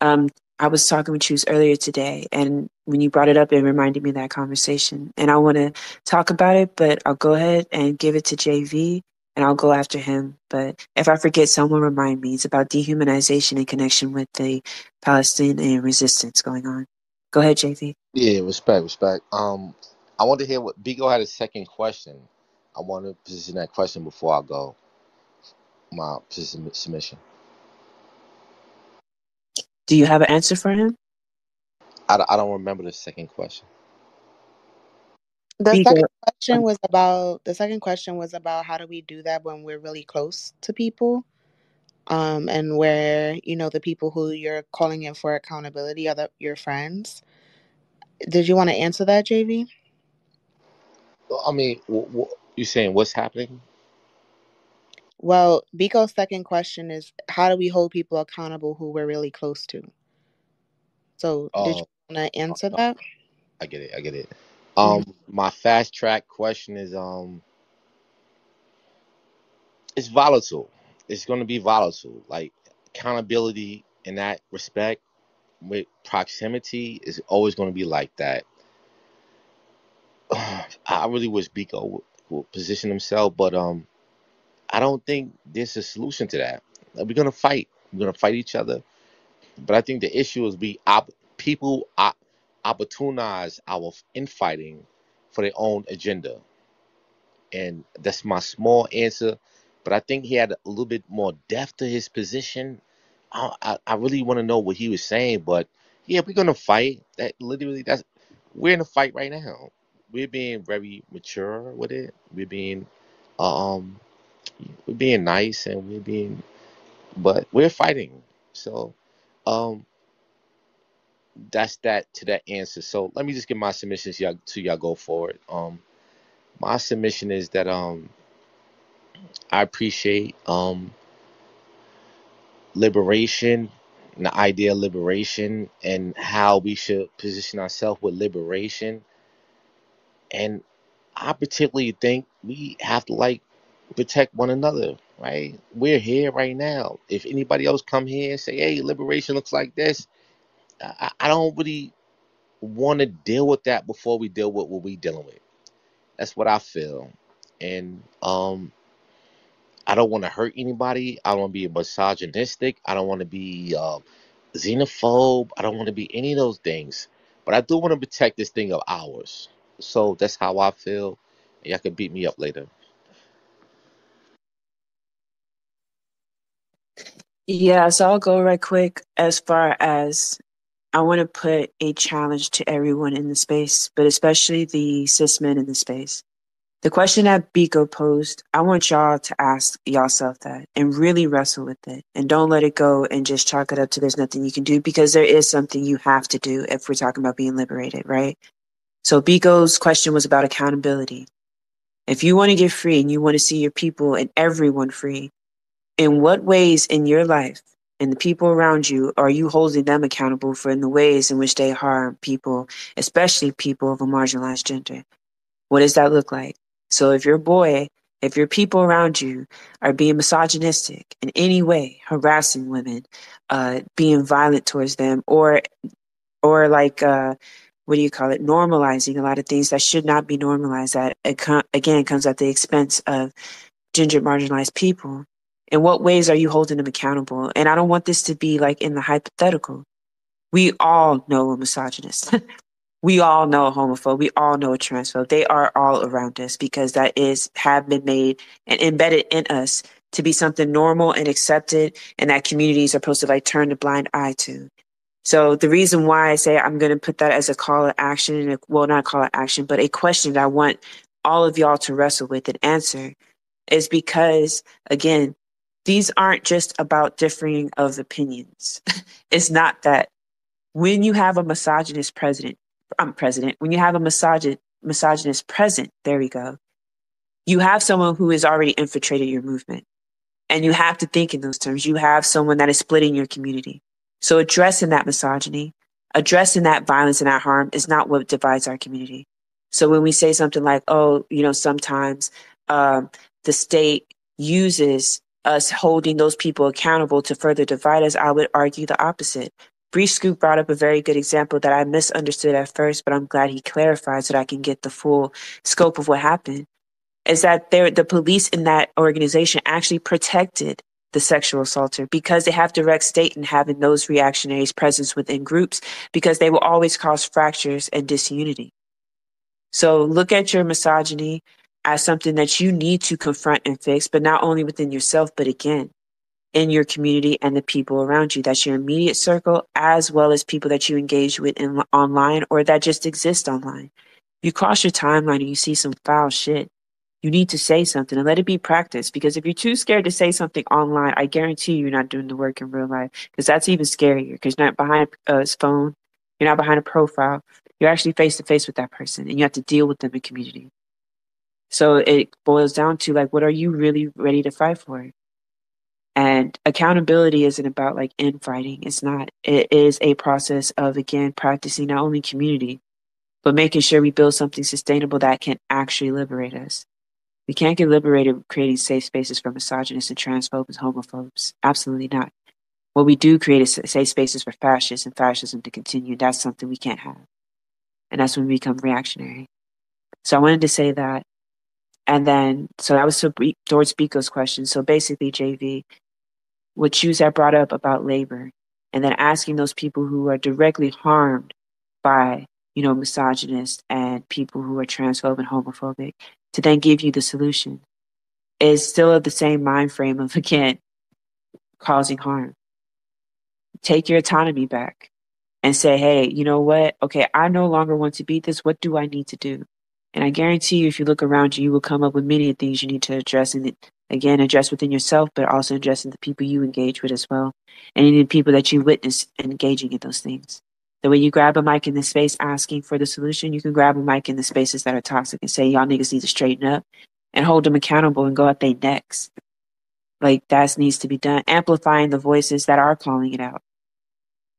Um, I was talking with you earlier today, and when you brought it up, it reminded me of that conversation. And I want to talk about it, but I'll go ahead and give it to JV and I'll go after him. But if I forget, someone remind me. It's about dehumanization in connection with the Palestinian resistance going on. Go ahead, JV. Yeah, respect, respect. Um, I want to hear what Biko had a second question, I want to position that question before I go my position submission. Do you have an answer for him? I, I don't remember the second question. The Biko, second question was about the second question was about how do we do that when we're really close to people, um, and where you know the people who you're calling in for accountability are the, your friends. Did you want to answer that, JV? Well, I mean, wh- wh- you saying what's happening? Well, Biko's second question is how do we hold people accountable who we're really close to? So, did you Oh, want to oh, answer no, that? I get it. I get it. Um, my fast track question is um, it's volatile. It's going to be volatile. Like accountability in that respect with proximity is always going to be like that. I really wish Biko would, would position himself, but um, I don't think there's a solution to that. Like, We're gonna fight. We're gonna fight each other. But I think the issue is we op- people op- opportunize our infighting for their own agenda, and that's my small answer. But I think he had a little bit more depth to his position. I I, I really want to know what he was saying, but yeah, we're gonna fight. That literally, that's we're in a fight right now. We're being very mature with it. We're being um we're being nice and we're being but we're fighting. So um that's that to that answer. So let me just get my submissions y'all to y'all go forward. Um my submission is that um I appreciate um liberation and the idea of liberation and how we should position ourselves with liberation. And I particularly think we have to like protect one another, right? We're here right now. If anybody else come here and say, "Hey, liberation looks like this," I, I don't really want to deal with that before we deal with what we dealing with. That's what I feel, and um, I don't want to hurt anybody. I don't want to be misogynistic. I don't want to be uh, xenophobe. I don't want to be any of those things. But I do want to protect this thing of ours. So that's how I feel. Y'all can beat me up later. Yeah, so I'll go right quick as far as I want to put a challenge to everyone in the space, but especially the cis men in the space. The question that Biko posed, I want y'all to ask yourself that and really wrestle with it. And don't let it go and just chalk it up to there's nothing you can do because there is something you have to do if we're talking about being liberated, right? So Biko's question was about accountability. If you want to get free and you want to see your people and everyone free, in what ways in your life and the people around you are you holding them accountable for in the ways in which they harm people, especially people of a marginalized gender? What does that look like? So if your boy, if your people around you are being misogynistic in any way, harassing women, uh, being violent towards them, or or like uh, what do you call it, normalizing a lot of things that should not be normalized, that again comes at the expense of gender marginalized people. In what ways are you holding them accountable? And I don't want this to be like in the hypothetical. We all know a misogynist. we all know a homophobe. We all know a transphobe. They are all around us because that is have been made and embedded in us to be something normal and accepted, and that communities are supposed to like turn a blind eye to. So the reason why I say I'm going to put that as a call to action, and well, not a call to action, but a question that I want all of y'all to wrestle with and answer, is because again, these aren't just about differing of opinions. it's not that when you have a misogynist president, I'm president, when you have a misogyn, misogynist present, there we go, you have someone who has already infiltrated your movement. And you have to think in those terms. You have someone that is splitting your community. So addressing that misogyny, addressing that violence and that harm is not what divides our community. So when we say something like, oh, you know, sometimes um, the state uses us holding those people accountable to further divide us, I would argue the opposite. Bree Scoop brought up a very good example that I misunderstood at first, but I'm glad he clarified so that I can get the full scope of what happened. Is that there the police in that organization actually protected the sexual assaulter because they have direct state in having those reactionaries presence within groups because they will always cause fractures and disunity. So look at your misogyny, as something that you need to confront and fix, but not only within yourself, but again, in your community and the people around you. That's your immediate circle, as well as people that you engage with in, online or that just exist online. You cross your timeline and you see some foul shit. You need to say something and let it be practiced because if you're too scared to say something online, I guarantee you you're not doing the work in real life because that's even scarier because you're not behind a phone, you're not behind a profile, you're actually face to face with that person and you have to deal with them in community. So it boils down to like, what are you really ready to fight for? And accountability isn't about like infighting. It's not. It is a process of, again, practicing not only community, but making sure we build something sustainable that can actually liberate us. We can't get liberated creating safe spaces for misogynists and transphobes and homophobes. Absolutely not. What we do create is safe spaces for fascists and fascism to continue. That's something we can't have. And that's when we become reactionary. So I wanted to say that. And then, so that was to towards Biko's question. So basically, JV, what you had brought up about labor, and then asking those people who are directly harmed by, you know, misogynists and people who are transphobic and homophobic to then give you the solution is still of the same mind frame of again causing harm. Take your autonomy back and say, hey, you know what? Okay, I no longer want to beat this. What do I need to do? And I guarantee you, if you look around you, you will come up with many things you need to address and again address within yourself, but also addressing the people you engage with as well, and any people that you witness engaging in those things. The way you grab a mic in the space asking for the solution, you can grab a mic in the spaces that are toxic and say, y'all niggas need to straighten up and hold them accountable and go at their necks. Like that needs to be done. Amplifying the voices that are calling it out.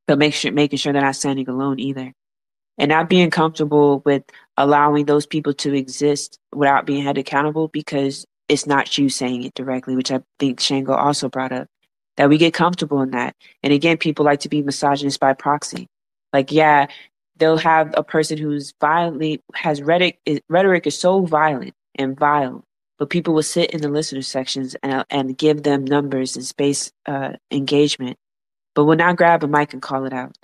But make sure making sure they're not standing alone either and not being comfortable with allowing those people to exist without being held accountable because it's not you saying it directly, which I think Shango also brought up. That we get comfortable in that. And again, people like to be misogynist by proxy. Like, yeah, they'll have a person who's violently has rhetoric rhetoric is so violent and vile, but people will sit in the listener sections and and give them numbers and space uh, engagement, but will not grab a mic and call it out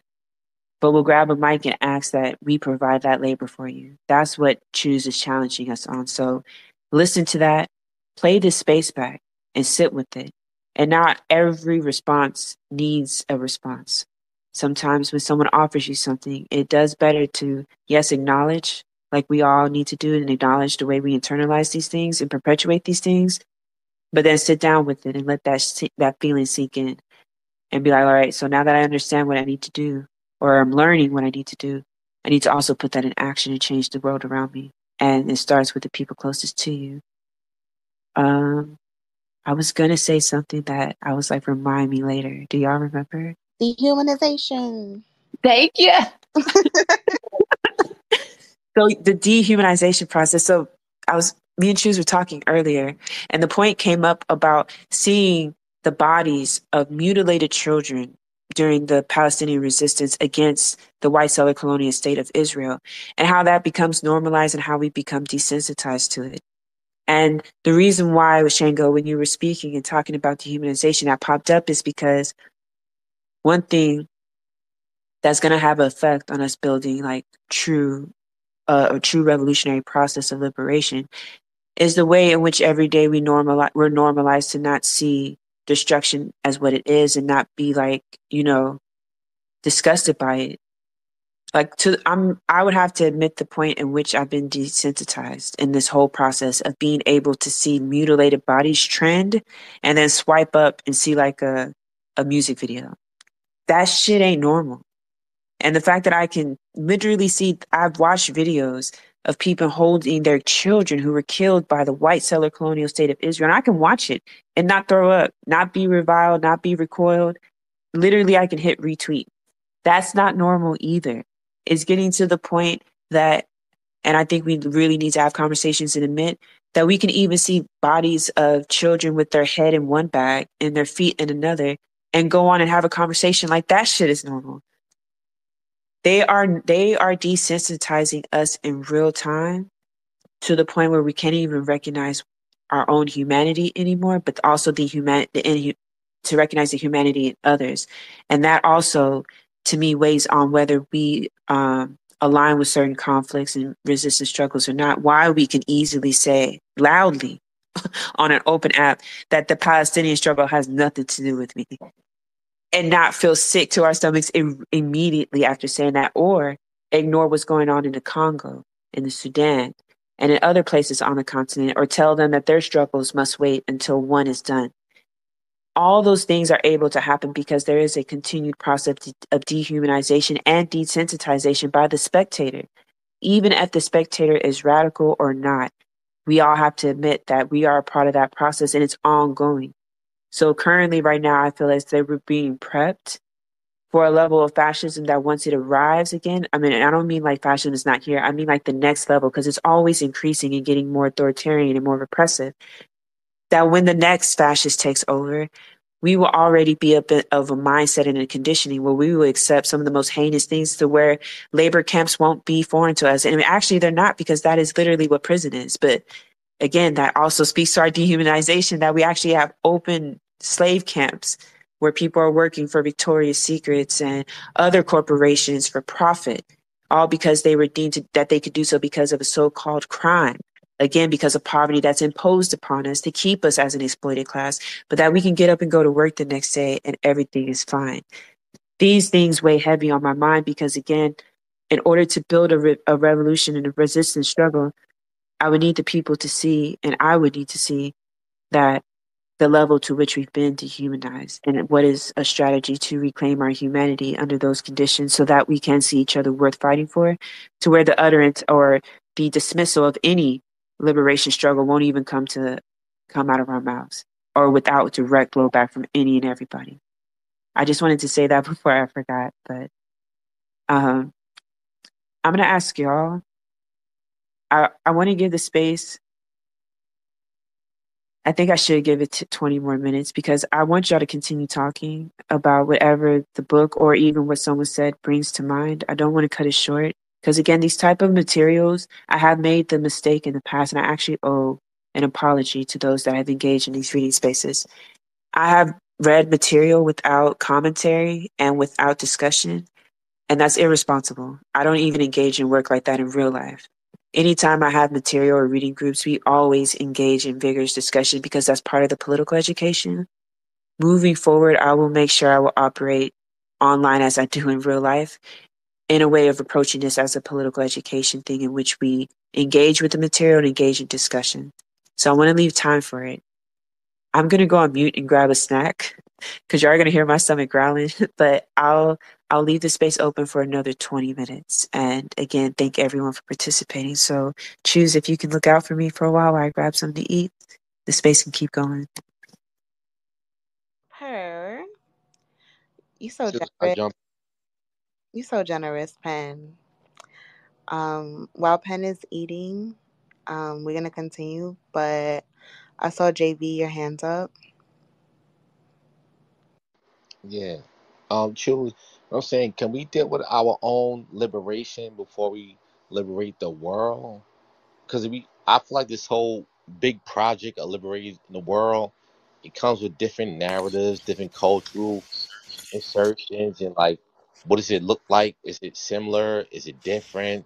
but we'll grab a mic and ask that we provide that labor for you. That's what Choose is challenging us on. So listen to that, play this space back, and sit with it. And not every response needs a response. Sometimes when someone offers you something, it does better to, yes, acknowledge, like we all need to do, and acknowledge the way we internalize these things and perpetuate these things, but then sit down with it and let that, that feeling sink in and be like, all right, so now that I understand what I need to do, or I'm learning what I need to do, I need to also put that in action and change the world around me. And it starts with the people closest to you. Um, I was gonna say something that I was like, remind me later. Do y'all remember? Dehumanization. Thank you. so the dehumanization process. So I was me and Choose were talking earlier, and the point came up about seeing the bodies of mutilated children during the Palestinian resistance against the white settler colonial state of Israel, and how that becomes normalized and how we become desensitized to it. And the reason why, Shango, when you were speaking and talking about dehumanization, that popped up is because one thing that's going to have an effect on us building like true, uh, a true revolutionary process of liberation is the way in which every day we normalize, we're normalized to not see destruction as what it is and not be like, you know, disgusted by it. Like to I'm I would have to admit the point in which I've been desensitized in this whole process of being able to see mutilated bodies trend and then swipe up and see like a a music video. That shit ain't normal. And the fact that I can literally see I've watched videos of people holding their children who were killed by the white settler colonial state of Israel. And I can watch it and not throw up, not be reviled, not be recoiled. Literally, I can hit retweet. That's not normal either. It's getting to the point that, and I think we really need to have conversations in and admit that we can even see bodies of children with their head in one bag and their feet in another and go on and have a conversation like that shit is normal they are they are desensitizing us in real time to the point where we can't even recognize our own humanity anymore, but also the human the, in, to recognize the humanity in others, and that also to me weighs on whether we um, align with certain conflicts and resistance struggles or not, why we can easily say loudly on an open app that the Palestinian struggle has nothing to do with me and not feel sick to our stomachs Im- immediately after saying that or ignore what's going on in the Congo, in the Sudan, and in other places on the continent or tell them that their struggles must wait until one is done. All those things are able to happen because there is a continued process of dehumanization and desensitization by the spectator. Even if the spectator is radical or not, we all have to admit that we are a part of that process and it's ongoing. So currently, right now, I feel as they were being prepped for a level of fascism that once it arrives again, I mean, I don't mean like fascism is not here. I mean like the next level because it's always increasing and getting more authoritarian and more repressive. That when the next fascist takes over, we will already be bit of a mindset and a conditioning where we will accept some of the most heinous things to where labor camps won't be foreign to us. And actually, they're not because that is literally what prison is. But again, that also speaks to our dehumanization that we actually have open slave camps where people are working for Victoria's Secrets and other corporations for profit, all because they were deemed to, that they could do so because of a so called crime. Again, because of poverty that's imposed upon us to keep us as an exploited class, but that we can get up and go to work the next day and everything is fine. These things weigh heavy on my mind because, again, in order to build a, re- a revolution and a resistance struggle, I would need the people to see, and I would need to see that the level to which we've been dehumanized and what is a strategy to reclaim our humanity under those conditions so that we can see each other worth fighting for to where the utterance or the dismissal of any liberation struggle won't even come to come out of our mouths or without direct blowback from any and everybody. I just wanted to say that before i forgot but um, i'm going to ask y'all i, I want to give the space I think I should give it 20 more minutes because I want y'all to continue talking about whatever the book or even what someone said brings to mind. I don't want to cut it short because again, these type of materials, I have made the mistake in the past and I actually owe an apology to those that have engaged in these reading spaces. I have read material without commentary and without discussion, and that's irresponsible. I don't even engage in work like that in real life anytime I have material or reading groups, we always engage in vigorous discussion because that's part of the political education. Moving forward, I will make sure I will operate online as I do in real life in a way of approaching this as a political education thing in which we engage with the material and engage in discussion. So I want to leave time for it. I'm going to go on mute and grab a snack because you're going to hear my stomach growling, but I'll I'll leave the space open for another 20 minutes. And again, thank everyone for participating. So choose if you can look out for me for a while while I grab something to eat. The space can keep going. Her. You so generous. You so generous, Pen. Um, while Pen is eating, um, we're gonna continue, but I saw JV your hands up. Yeah. Um, truly, I'm saying, can we deal with our own liberation before we liberate the world? Because we, I feel like this whole big project of liberating the world, it comes with different narratives, different cultural insertions, and like, what does it look like? Is it similar? Is it different?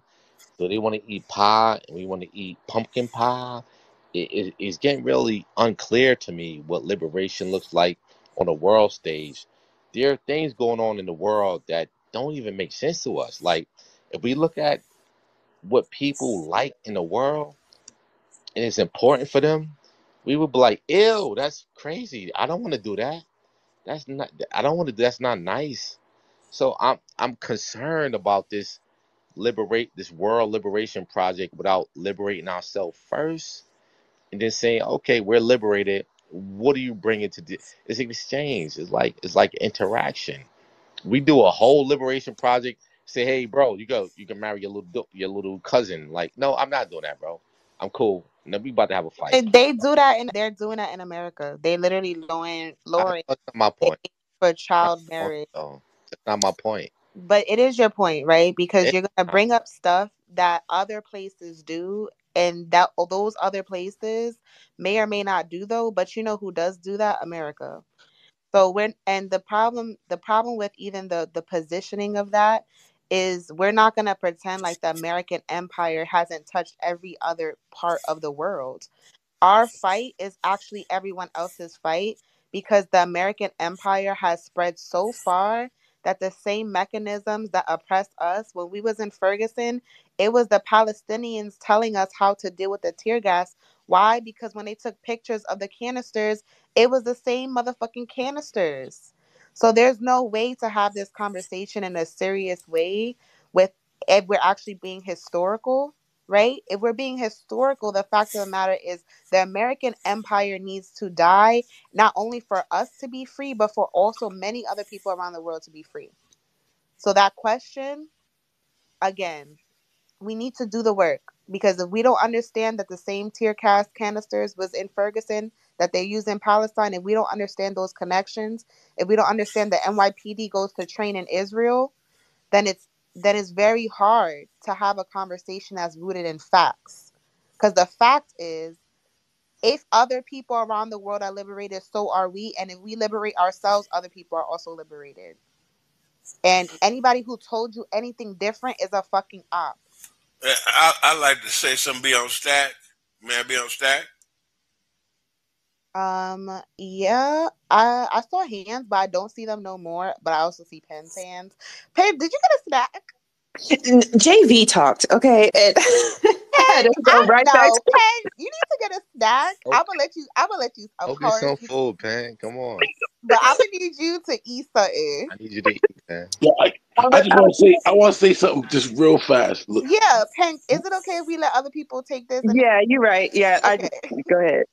So they want to eat pie, and we want to eat pumpkin pie. It, it, it's getting really unclear to me what liberation looks like on a world stage. There are things going on in the world that don't even make sense to us. Like if we look at what people like in the world and it's important for them, we would be like, "Ew, that's crazy. I don't want to do that. That's not. I don't want to. That's not nice." So I'm I'm concerned about this liberate this world liberation project without liberating ourselves first and then saying okay we're liberated what are you bringing to this it's exchange it's like it's like interaction. We do a whole liberation project say hey bro you go you can marry your little your little cousin. Like no i'm not doing that bro. I'm cool. No we about to have a fight. They do that and they're doing that in america. They literally lowering lowering my point. for child marriage. that's not my point. But it is your point, right? Because you're gonna bring up stuff that other places do, and that those other places may or may not do though. But you know who does do that? America. So when and the problem the problem with even the the positioning of that is we're not going to pretend like the American empire hasn't touched every other part of the world. Our fight is actually everyone else's fight because the American empire has spread so far that the same mechanisms that oppressed us when we was in Ferguson, it was the Palestinians telling us how to deal with the tear gas. Why? Because when they took pictures of the canisters, it was the same motherfucking canisters. So there's no way to have this conversation in a serious way with if we're actually being historical, right? If we're being historical, the fact of the matter is the American empire needs to die, not only for us to be free, but for also many other people around the world to be free. So that question, again, we need to do the work because if we don't understand that the same tear gas canisters was in Ferguson that they use in Palestine, and we don't understand those connections, if we don't understand that NYPD goes to train in Israel, then it's then it's very hard to have a conversation that's rooted in facts. Because the fact is, if other people around the world are liberated, so are we. And if we liberate ourselves, other people are also liberated. And anybody who told you anything different is a fucking op. I, I like to say something be on stack. May I be on stack? Um, yeah, I I saw hands, but I don't see them no more. But I also see Pen's hands. Pen, did you get a snack? JV talked, okay. And I go I right back know, to Pen. You need to get a snack. Oh, I'm gonna let you. I'm gonna let you. Of Go get course, some food, Pen. Come on. but I'm gonna need you to eat something. I need you to eat, man. Yeah, I, I just want to say I want to say something just real fast. Look, Yeah, Pen. Is it okay if we let other people take this? And Yeah, you're right. Yeah, I go ahead.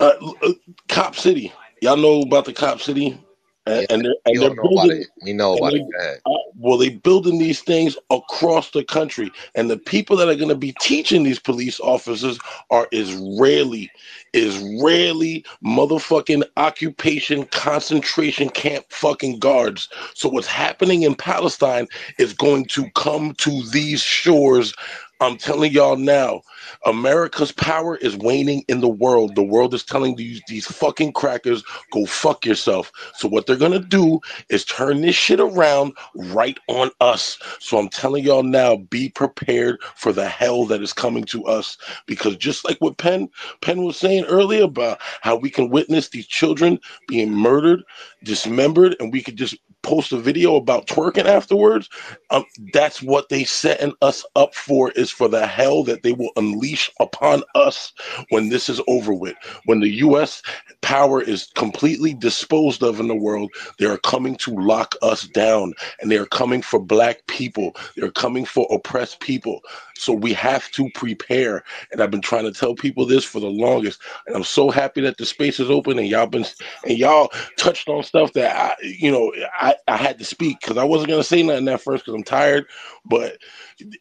Uh, uh, Cop City, y'all know about the Cop City, and, Yeah, and they're, and they're building. We know about they, it. Uh, well, they're building these things across the country, and the people that are going to be teaching these police officers are Israeli, Israeli motherfucking occupation concentration camp fucking guards. So what's happening in Palestine is going to come to these shores. I'm telling y'all now, America's power is waning in the world. The world is telling these these fucking crackers, go fuck yourself. So what they're gonna do is turn this shit around right on us. So I'm telling y'all now, be prepared for the hell that is coming to us. Because just like what Pen Pen was saying earlier about how we can witness these children being murdered, dismembered, and we could just post a video about twerking afterwards. Um, that's what they setting us up for is for the hell that they will unleash upon us when this is over with. When the U.S. power is completely disposed of in the world, they are coming to lock us down, and they are coming for black people. They're coming for oppressed people. So we have to prepare. And I've been trying to tell people this for the longest. And I'm so happy that the space is open and y'all been and y'all touched on stuff that I, you know, I, I had to speak because I wasn't gonna say nothing at first because I'm tired, but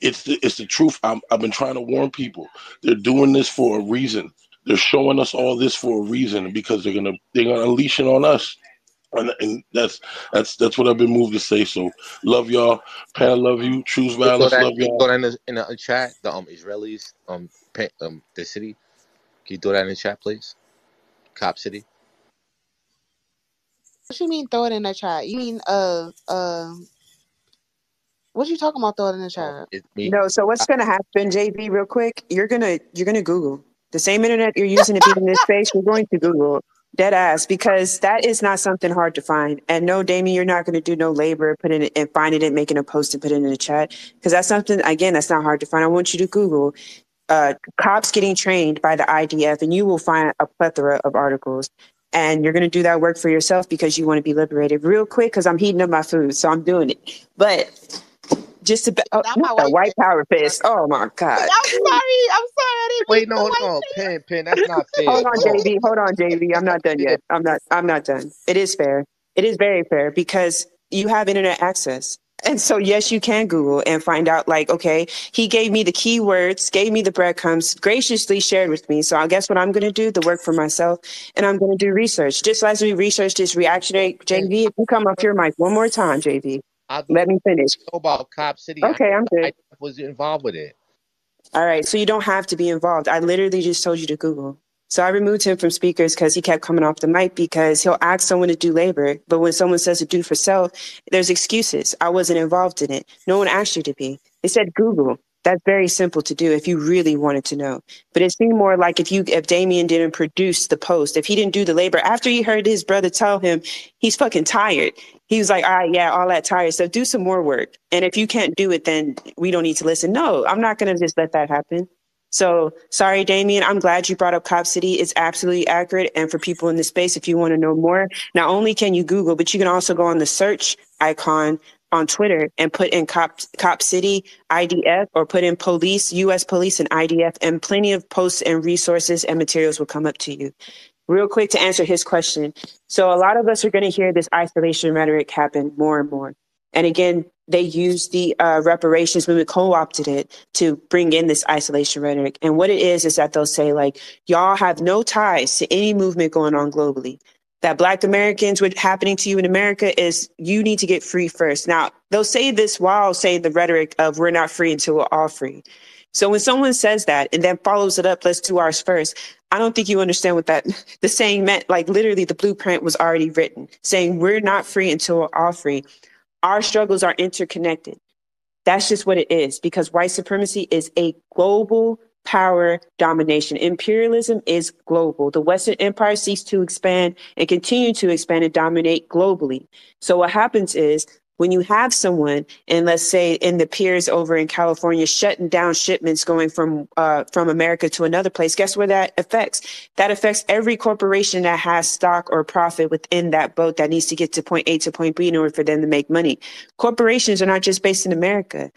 it's the it's the truth. I'm, I've been trying to warn people. They're doing this for a reason. They're showing us all this for a reason because they're gonna they're gonna unleash it on us. And, and that's that's that's what I've been moved to say. So love y'all, Pen, I love you, choose violence, that, love you y'all. throw that in the, in the chat? The um Israelis, um, Pen, um, the city. Can you throw that in the chat, please? Cop City. What you mean? Throw it in the chat? You mean uh uh? What you talking about? Throw it in the chat. No, so what's gonna happen, JV, real quick? You're gonna you're gonna Google the same internet you're using to be in this space. You're going to Google dead ass because that is not something hard to find. And no, Damien, you're not going to do no labor, put in it and finding it, making a post and put it in the chat because that's something again that's not hard to find. I want you to Google uh, cops getting trained by the IDF, and you will find a plethora of articles. And you're going to do that work for yourself because you want to be liberated real quick. Because I'm heating up my food, so I'm doing it. But just to oh, oh Not my not the white white power fist. Oh my god. I'm sorry. I'm sorry. I didn't Wait, no, no, Pen, Pen. That's not fair. Hold on, Hold on. JV. Hold on, JV. I'm not done yet. I'm not. I'm not done. It is fair. It is very fair because you have internet access. And so, yes, you can Google and find out, like, okay, he gave me the keywords, gave me the breadcrumbs, graciously shared with me. So I guess what I'm going to do, the work for myself, and I'm going to do research. Just as we researched this reactionary, JV, if you come up here, mic, one more time, JV, I let me finish. about Cop City. I Okay, I'm good. I was involved with it. All right. So you don't have to be involved. I literally just told you to Google. So I removed him from speakers because he kept coming off the mic because he'll ask someone to do labor, but when someone says to do for self, there's excuses. I wasn't involved in it. No one asked you to be. They said Google. That's very simple to do if you really wanted to know. But it seemed more like if you if Damien didn't produce the post, if he didn't do the labor after he heard his brother tell him he's fucking tired, he was like, all right, yeah, all that tired stuff, do some more work. And if you can't do it, then we don't need to listen. No, I'm not gonna just let that happen. So sorry, Damien. I'm glad you brought up Cop City. It's absolutely accurate. And for people in the space, if you want to know more, not only can you Google, but you can also go on the search icon on Twitter and put in Cop, Cop City IDF or put in police, US police and IDF, and plenty of posts and resources and materials will come up to you. Real quick to answer his question. So, a lot of us are going to hear this isolation rhetoric happen more and more. And again, they use the uh, reparations movement, co opted it to bring in this isolation rhetoric. And what it is, is that they'll say, like, y'all have no ties to any movement going on globally that black Americans, what happening to you in America is you need to get free first. Now, they'll say this while saying the rhetoric of we're not free until we're all free. So when someone says that and then follows it up, let's do ours first. I don't think you understand what that the saying meant. Like literally the blueprint was already written saying we're not free until we're all free. Our struggles are interconnected. That's just what it is because white supremacy is a global power domination. Imperialism is global. The Western empire seeks to expand and continue to expand and dominate globally. So what happens is when you have someone, and let's say in the piers over in California, shutting down shipments going from uh, from America to another place, guess where that affects? That affects every corporation that has stock or profit within that boat that needs to get to point A to point B in order for them to make money. Corporations are not just based in America.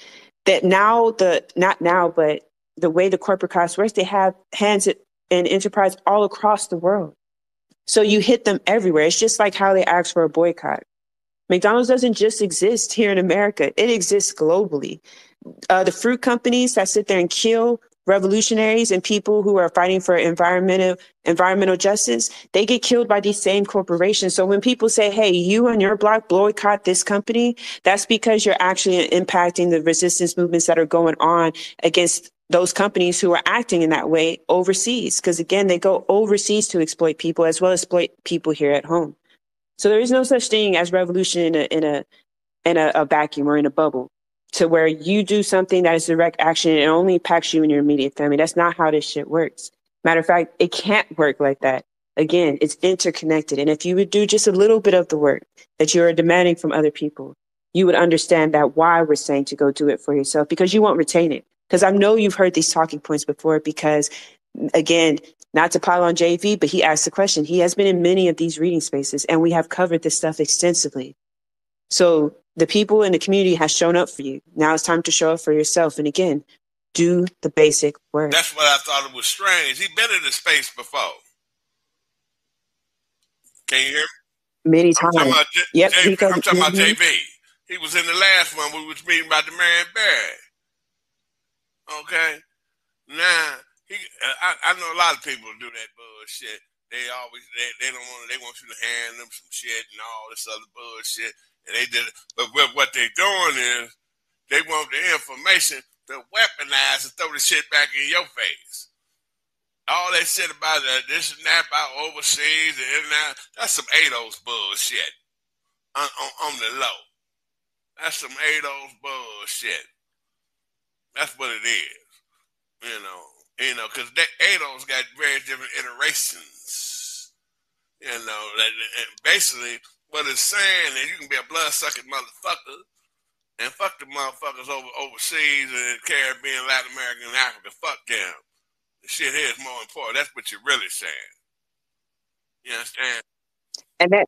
That now the not now, but the way the corporate class works, they have hands and enterprise all across the world. So you hit them everywhere. It's just like how they ask for a boycott. McDonald's doesn't just exist here in America, it exists globally. Uh, the fruit companies that sit there and kill revolutionaries and people who are fighting for environmental environmental justice, they get killed by these same corporations. So when people say, "Hey, you and your block boycott this company," that's because you're actually impacting the resistance movements that are going on against those companies who are acting in that way overseas. Because again, they go overseas to exploit people as well as exploit people here at home. So there is no such thing as revolution in a in a in a, a vacuum or in a bubble to where you do something that is direct action and only impacts you and your immediate family. That's not how this shit works. Matter of fact, it can't work like that. Again, it's interconnected. And if you would do just a little bit of the work that you are demanding from other people, you would understand that why we're saying to go do it for yourself because you won't retain it. Because I know you've heard these talking points before because, again, not to pile on JV, but he asked the question. He has been in many of these reading spaces and we have covered this stuff extensively. So the people in the community has shown up for you. Now it's time to show up for yourself. And again, do the basic work. That's what I thought it was strange. He's been in the space before. Can you hear me? Many times. I'm talking about, J- yep, JV. I'm talking about mhm. JV. He was in the last one. We was reading about the Marion Barry. Okay. Now he, uh, I, I know a lot of people do that bullshit. They always they, they don't want they want you to hand them some shit and all this other bullshit, and they did. But what what they doing is they want the information to weaponize and throw the shit back in your face. All that shit about uh, this and that about overseas and in and out, that's some ADOS bullshit on, on, on the low. That's some ADOS bullshit. That's what it is. You know, you know, because ADOS got various different iterations. You know, that basically what it's saying is you can be a blood sucking motherfucker and fuck the motherfuckers over overseas and Caribbean, Latin America, and Africa. Fuck them. The shit here is more important. That's what you're really saying. You understand? And that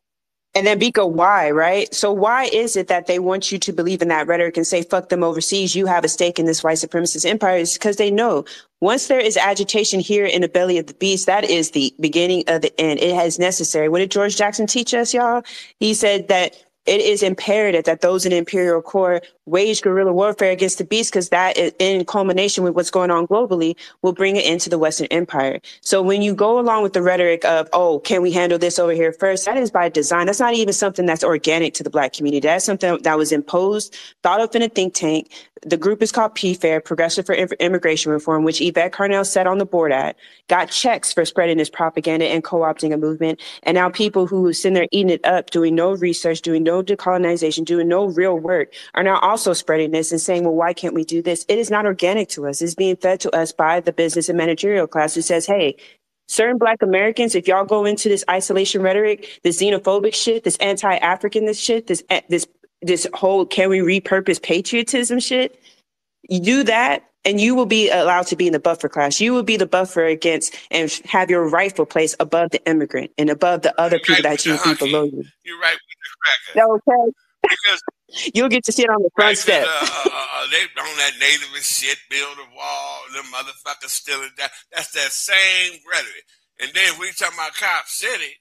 and then Biko, why, right? So why is it that they want you to believe in that rhetoric and say, fuck them overseas, you have a stake in this white supremacist empire? Is because they know once there is agitation here in the belly of the beast, that is the beginning of the end. It is necessary. What did George Jackson teach us, y'all? He said that it is imperative that those in the imperial core wage guerrilla warfare against the beast because that is in culmination with what's going on globally will bring it into the western empire so when you go along with the rhetoric of oh can we handle this over here first that is by design that's not even something that's organic to the black community that's something that was imposed thought up in a think tank the group is called PFAIR, Progressive for Immigration Reform, which Yvette Carnell sat on the board at, got checks for spreading this propaganda and co-opting a movement. And now people who sitting there eating it up, doing no research, doing no decolonization, doing no real work, are now also spreading this and saying, well, why can't we do this? It is not organic to us. It's being fed to us by the business and managerial class who says, hey, certain black Americans, if y'all go into this isolation rhetoric, this xenophobic shit, this anti-African this shit, this eh, this this whole can we repurpose patriotism shit, you do that and you will be allowed to be in the buffer class. You will be the buffer against and have your rightful place above the immigrant and above the other You're people right that you see below you. You're right with the cracker. Okay. Because You'll get to sit on the right, step. uh, uh, uh, they on that native shit, build a wall, them motherfuckers stealing that. That's that same rhetoric. And then we talking about Cop City.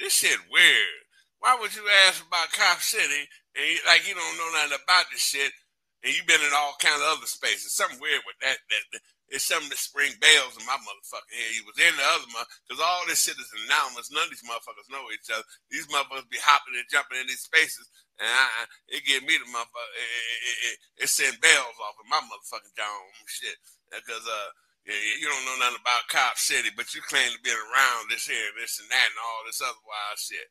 This shit weird. Why would you ask about Cop City and you, like you don't know nothing about this shit, and you've been in all kind of other spaces? Something weird with that. That, that it's something that spring bells in my motherfucking head. You was in the other month because all this shit is anomalous. None of these motherfuckers know each other. These motherfuckers be hopping and jumping in these spaces, and I, it give me the motherfucker. It, it, it, it, send bells off in my motherfucking dome shit because uh. You don't know nothing about Cop City, but you claim to be around this here, this and that, and all this other wild shit.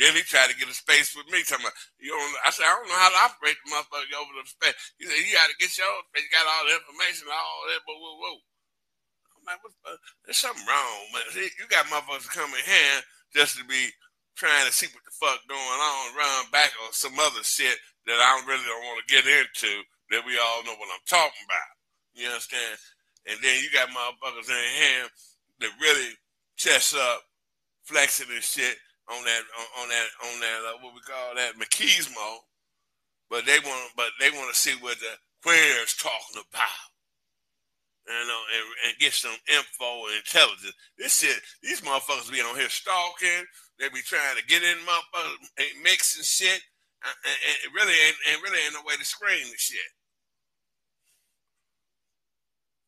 Then he tried to get a space with me, talking about, you don't, I said, I don't know how to operate the motherfucker over the space. He said, you got to get your own space. You got all the information, all that, but whoa. I'm like, the, there's something wrong, man. See, you got motherfuckers coming here just to be trying to see what the fuck going on, run back on some other shit that I really don't want to get into that we all know what I'm talking about. You understand? And then you got motherfuckers in here that really chest up, flexing and shit on that on, that on that uh, what we call that machismo, but they want but they want to see what the queers talking about, you know, and, and get some info and intelligence. This shit, these motherfuckers be on here stalking. They be trying to get in motherfuckers, mixing shit, and, and it really ain't and really ain't no way to screen the shit.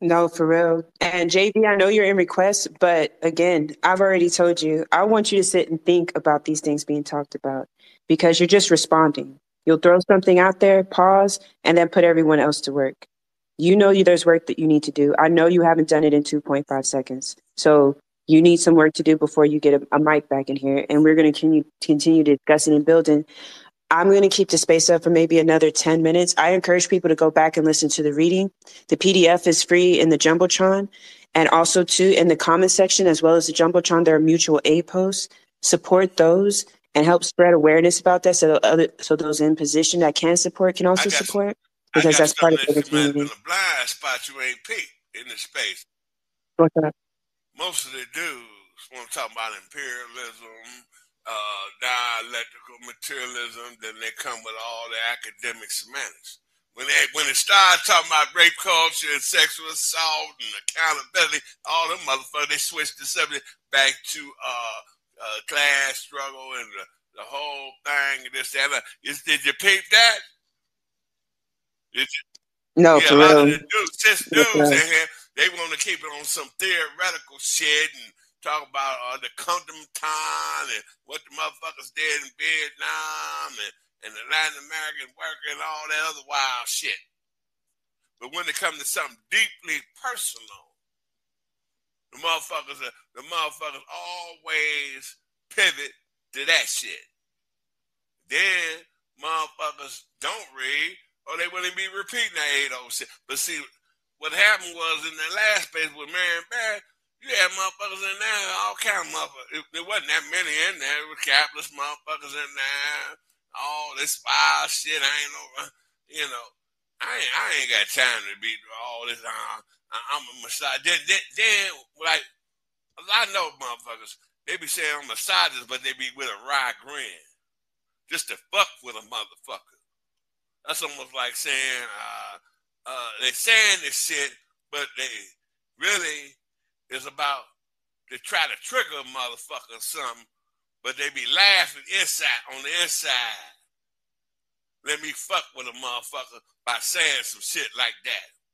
No, for real. And JV, I know you're in request, but again, I've already told you, I want you to sit and think about these things being talked about because you're just responding. You'll throw something out there, pause, and then put everyone else to work. You know you there's work that you need to do. I know you haven't done it in 2.5 seconds. So you need some work to do before you get a, a mic back in here. And we're going to continue, continue discussing and building. I'm going to keep the space up for maybe another 10 minutes. I encourage people to go back and listen to the reading. The PDF is free in the Jumbotron and also too in the comment section as well as the Jumbotron. There are mutual aid posts. Support those and help spread awareness about that so other so those in position that can support can also support I because that's part of the that you might have community. been a blind spot you ain't peeped in the space. What's up? Most of the dudes want to talk about imperialism, uh, dialectical materialism, then they come with all the academic semantics. When they when it started talking about rape culture and sexual assault and accountability, all them motherfuckers they switched the subject back to uh, uh, class struggle and the, the whole thing and this that. and that. Is, did you peep that? Did you, No, yeah, for a lot of real. the dudes, cis dudes in here, they want to keep it on some theoretical shit and talk about uh, the condom time and what the motherfuckers did in Vietnam and, and the Latin American worker and all that other wild shit. But when it comes to something deeply personal, the motherfuckers, are, the motherfuckers always pivot to that shit. Then motherfuckers don't read, or they wouldn't be repeating that eight oh shit. But see, what happened was in the last space with Marion Barry, you had motherfuckers in there, all kind of motherfuckers. It, there wasn't that many in there. It was capitalist motherfuckers in there. All this wild shit. I ain't no, you know, I ain't, I ain't got time to be all this. Uh, I'm a massage. Then, then, then, like, a lot of those motherfuckers, they be saying I'm misogynist, but they be with a wry grin. Just to fuck with a motherfucker. That's almost like saying, uh, uh, they saying this shit, but they really is about to try to trigger a motherfucker or something, but they be laughing inside on the inside. Let me fuck with a motherfucker by saying some shit like that.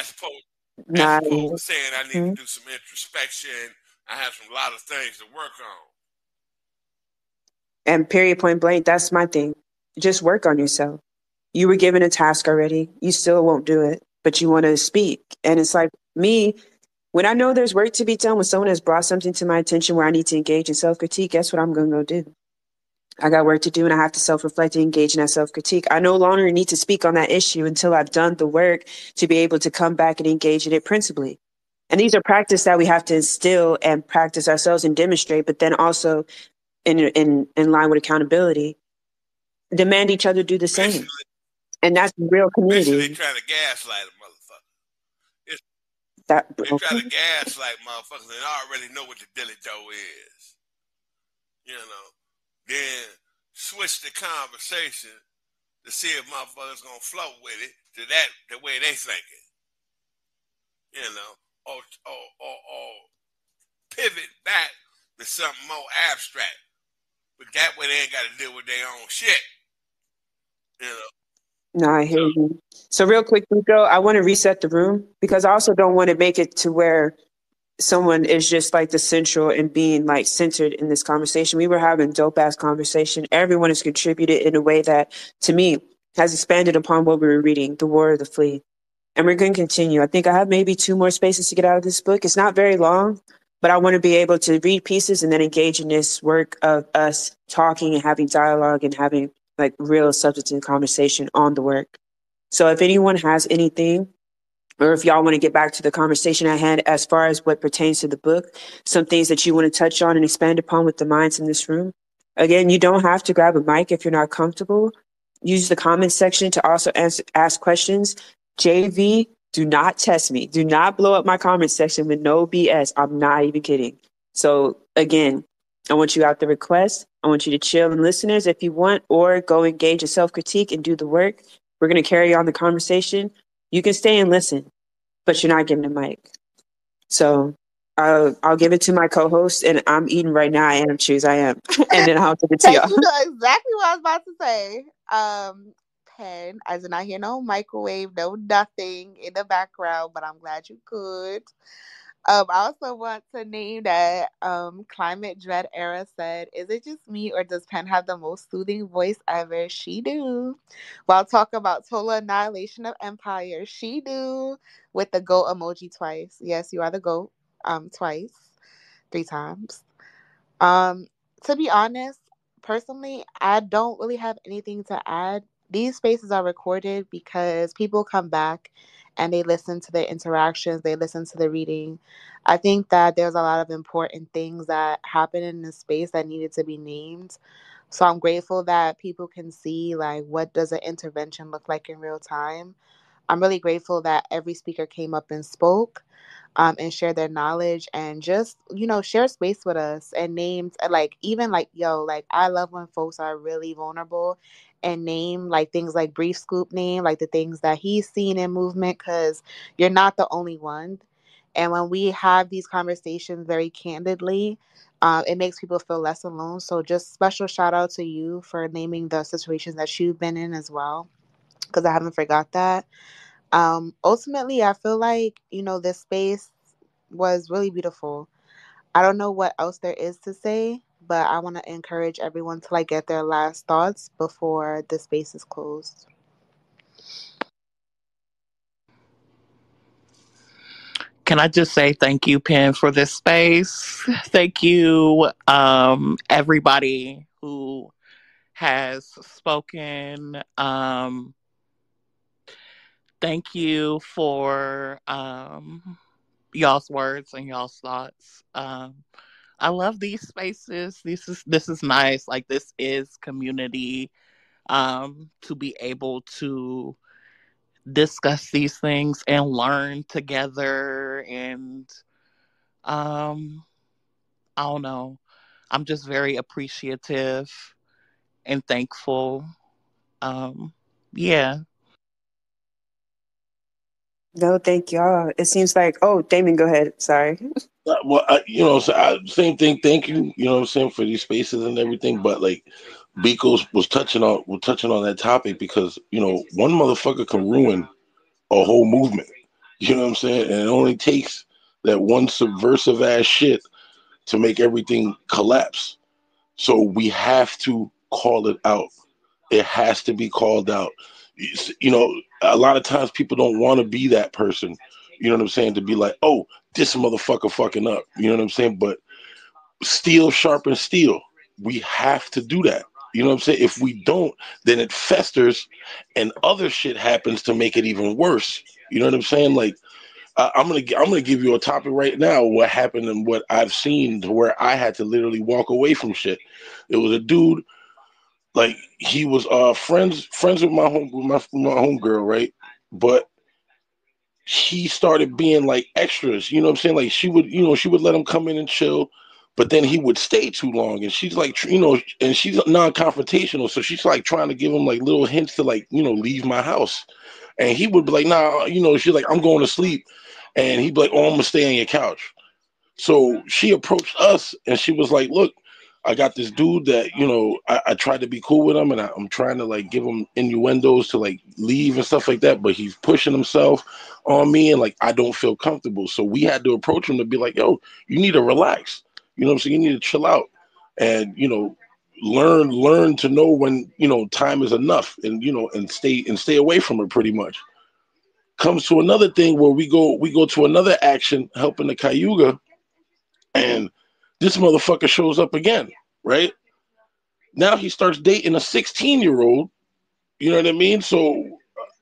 As opposed, as opposed to saying I need Mhm. to do some introspection. I have some lot of things to work on. And period, point blank, that's my thing. Just work on yourself. You were given a task already. You still won't do it, but you want to speak. And it's like me, when I know there's work to be done, when someone has brought something to my attention where I need to engage in self critique, guess what I'm going to go do? I got work to do and I have to self reflect and engage in that self critique. I no longer need to speak on that issue until I've done the work to be able to come back and engage in it principally. And these are practice that we have to instill and practice ourselves and demonstrate, but then also in in in line with accountability, demand each other do the same. Basically, And that's real basically community. trying to gaslight. It's, That they try okay. to gaslight motherfuckers and I already know what the dilly dough is. You know. Then switch the conversation to see if motherfuckers gonna flow with it to that the way they thinking. You know. Or or or, or pivot back to something more abstract. But that way they ain't gotta deal with their own shit. You know. No, I hear you. So real quick, Rico, I want to reset the room because I also don't want to make it to where someone is just like the central and being like centered in this conversation. We were having dope ass conversation. Everyone has contributed in a way that to me has expanded upon what we were reading, The War of the Flea. And we're going to continue. I think I have maybe two more spaces to get out of this book. It's not very long, but I want to be able to read pieces and then engage in this work of us talking and having dialogue and having like real substantive conversation on the work. So if anyone has anything, or if y'all want to get back to the conversation at hand as far as what pertains to the book, some things that you want to touch on and expand upon with the minds in this room. Again, you don't have to grab a mic if you're not comfortable. Use the comment section to also answer, ask questions. JV, do not test me. Do not blow up my comment section with no BS. I'm not even kidding. So again, I want you out the request. I want you to chill and listeners if you want, or go engage in self critique and do the work. We're going to carry on the conversation. You can stay and listen, but you're not getting a mic. So uh, I'll give it to my co-host, and I'm eating right now. I am choose. I am, and then I'll give it to y'all. you know exactly what I was about to say. Um, pen. I did not hear no microwave, no nothing in the background, but I'm glad you could. Um, I also want to name that um, Climate Dread Era said, Is it just me or does Pen have the most soothing voice ever? She do. While talking about total annihilation of empire, she do. With the goat emoji twice. Yes, you are the goat. Um, twice. Three times. Um, to be honest, personally, I don't really have anything to add. These spaces are recorded because people come back and they listen to the interactions, they listen to the reading. I think that there's a lot of important things that happen in this space that needed to be named. So I'm grateful that people can see like what does an intervention look like in real time. I'm really grateful that every speaker came up and spoke um, and shared their knowledge and just you know share space with us and names like even like yo like I love when folks are really vulnerable and name like things like brief scoop name like the things that he's seen in movement because you're not the only one. And when we have these conversations very candidly uh, it makes people feel less alone. So just special shout out to you for naming the situations that you've been in as well because i haven't forgot that. Um ultimately i feel like you know this space was really beautiful. I don't know what else there is to say but i want to encourage everyone to like get their last thoughts before the space is closed Can I just say thank you, Pen, for this space? Thank you, um, everybody who has spoken. Um, thank you for um, y'all's words and y'all's thoughts. Um, I love these spaces. This is this is nice. Like this is community. Um, to be able to discuss these things and learn together and um I don't know. I'm just very appreciative and thankful. Um yeah. No, thank y'all. It seems like oh, Damon, go ahead. Sorry. Uh, well, I, you know, so I, same thing. Thank you. You know, what I'm saying for these spaces and everything. But like, Biko was touching on was touching on that topic because you know one motherfucker can ruin a whole movement. You know what I'm saying? And it only takes that one subversive ass shit to make everything collapse. So we have to call it out. It has to be called out. You know, a lot of times people don't want to be that person. You know what I'm saying? To be like, oh, this motherfucker fucking up. You know what I'm saying? But steel sharpens steel. We have to do that. You know what I'm saying? If we don't, then it festers and other shit happens to make it even worse. You know what I'm saying? Like uh, I'm gonna I'm gonna give you a topic right now. What happened and what I've seen to where I had to literally walk away from shit. It was a dude, like he was uh friends friends with my home with my my home girl, right? But he started being like extras. You know what I'm saying? Like she would, you know, she would let him come in and chill but then he would stay too long and she's like you know and she's non-confrontational so she's like trying to give him like little hints to like you know leave my house and he would be like nah you know she's like i'm going to sleep and he'd be like oh i'm gonna stay on your couch so she approached us and she was like look i got this dude that you know i, I tried to be cool with him and I, i'm trying to like give him innuendos to like leave and stuff like that but he's pushing himself on me and like i don't feel comfortable so we had to approach him to be like yo you need to relax you know what I'm saying? You need to chill out and, you know, learn learn to know when, you know, time is enough and, you know, and stay and stay away from it pretty much. Comes to another thing where we go we go to another action helping the Cayuga and this motherfucker shows up again, right? Now he starts dating a 16 year old. You know what I mean? So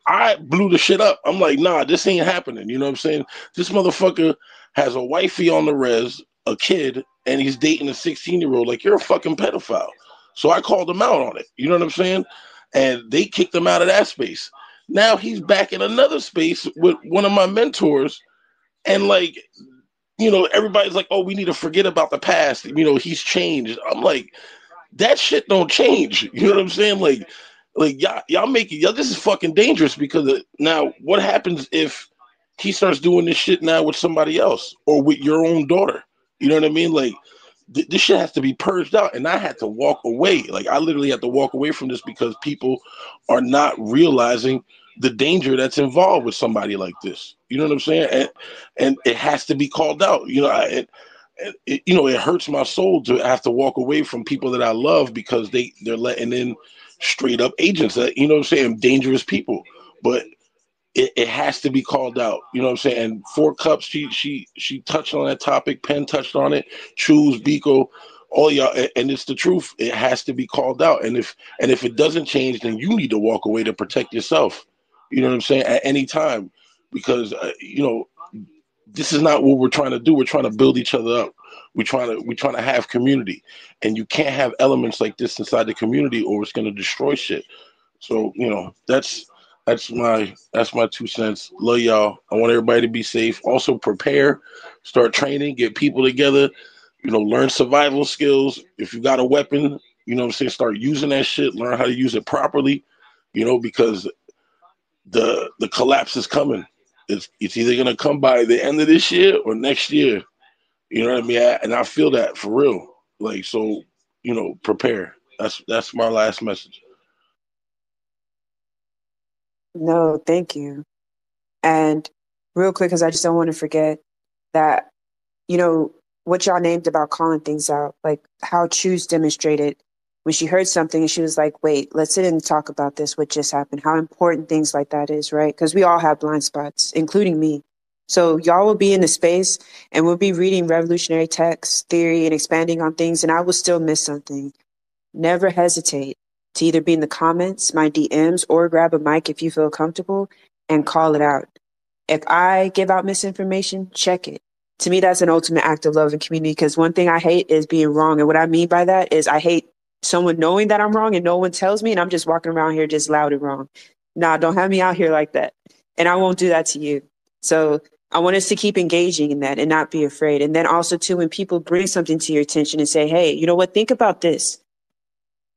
I blew the shit up. I'm like, nah, this ain't happening. You know what I'm saying? This motherfucker has a wifey on the res, a kid, and he's dating a 16 year old, like you're a fucking pedophile. So I called him out on it. You know what I'm saying? And they kicked him out of that space. Now he's back in another space with one of my mentors, and like, you know, everybody's like, "Oh, we need to forget about the past." You know, he's changed. I'm like, that shit don't change. You know what I'm saying? Like, like y'all, y'all making y'all. This is fucking dangerous because now what happens if he starts doing this shit now with somebody else or with your own daughter? You know what I mean? Like th- this shit has to be purged out, and I had to walk away. Like I literally had to walk away from this because people are not realizing the danger that's involved with somebody like this. You know what I'm saying? And and it has to be called out. You know, I, it, it, you know, it hurts my soul to have to walk away from people that I love because they they're letting in straight up agents that you know what I'm saying, dangerous people. But it, it has to be called out. You know what I'm saying? And four cups, she she she touched on that topic. Pen touched on it. Choose Biko, all y'all, and it's the truth. It has to be called out. And if and if it doesn't change, then you need to walk away to protect yourself. You know what I'm saying? At any time, because uh, you know this is not what we're trying to do. We're trying to build each other up. We're trying to we're trying to have community, and you can't have elements like this inside the community, or it's going to destroy shit. So you know that's that's my that's my two cents. Love y'all. I want everybody to be safe. Also prepare, start training, get people together, you know, learn survival skills. If you got a weapon, you know I'm saying, start using that shit, learn how to use it properly, you know, because the the collapse is coming. It's it's either gonna come by the end of this year or next year. You know what I mean? I, and I feel that for real. Like so, you know, prepare. That's that's my last message. No, thank you. And real quick, because I just don't want to forget that, you know, what y'all named about calling things out, like how Choose demonstrated when she heard something and she was like, wait, let's sit and talk about this, what just happened, how important things like that is, right? Because we all have blind spots, including me. So y'all will be in the space and we'll be reading revolutionary text, theory, and expanding on things, and I will still miss something. Never hesitate to either be in the comments, my DMs, or grab a mic if you feel comfortable and call it out. If I give out misinformation, check it. To me, that's an ultimate act of love and community because one thing I hate is being wrong. And what I mean by that is I hate someone knowing that I'm wrong and no one tells me and I'm just walking around here just loud and wrong. Nah, don't have me out here like that. And I won't do that to you. So I want us to keep engaging in that and not be afraid. And then also too, when people bring something to your attention and say, Hey, you know what? Think about this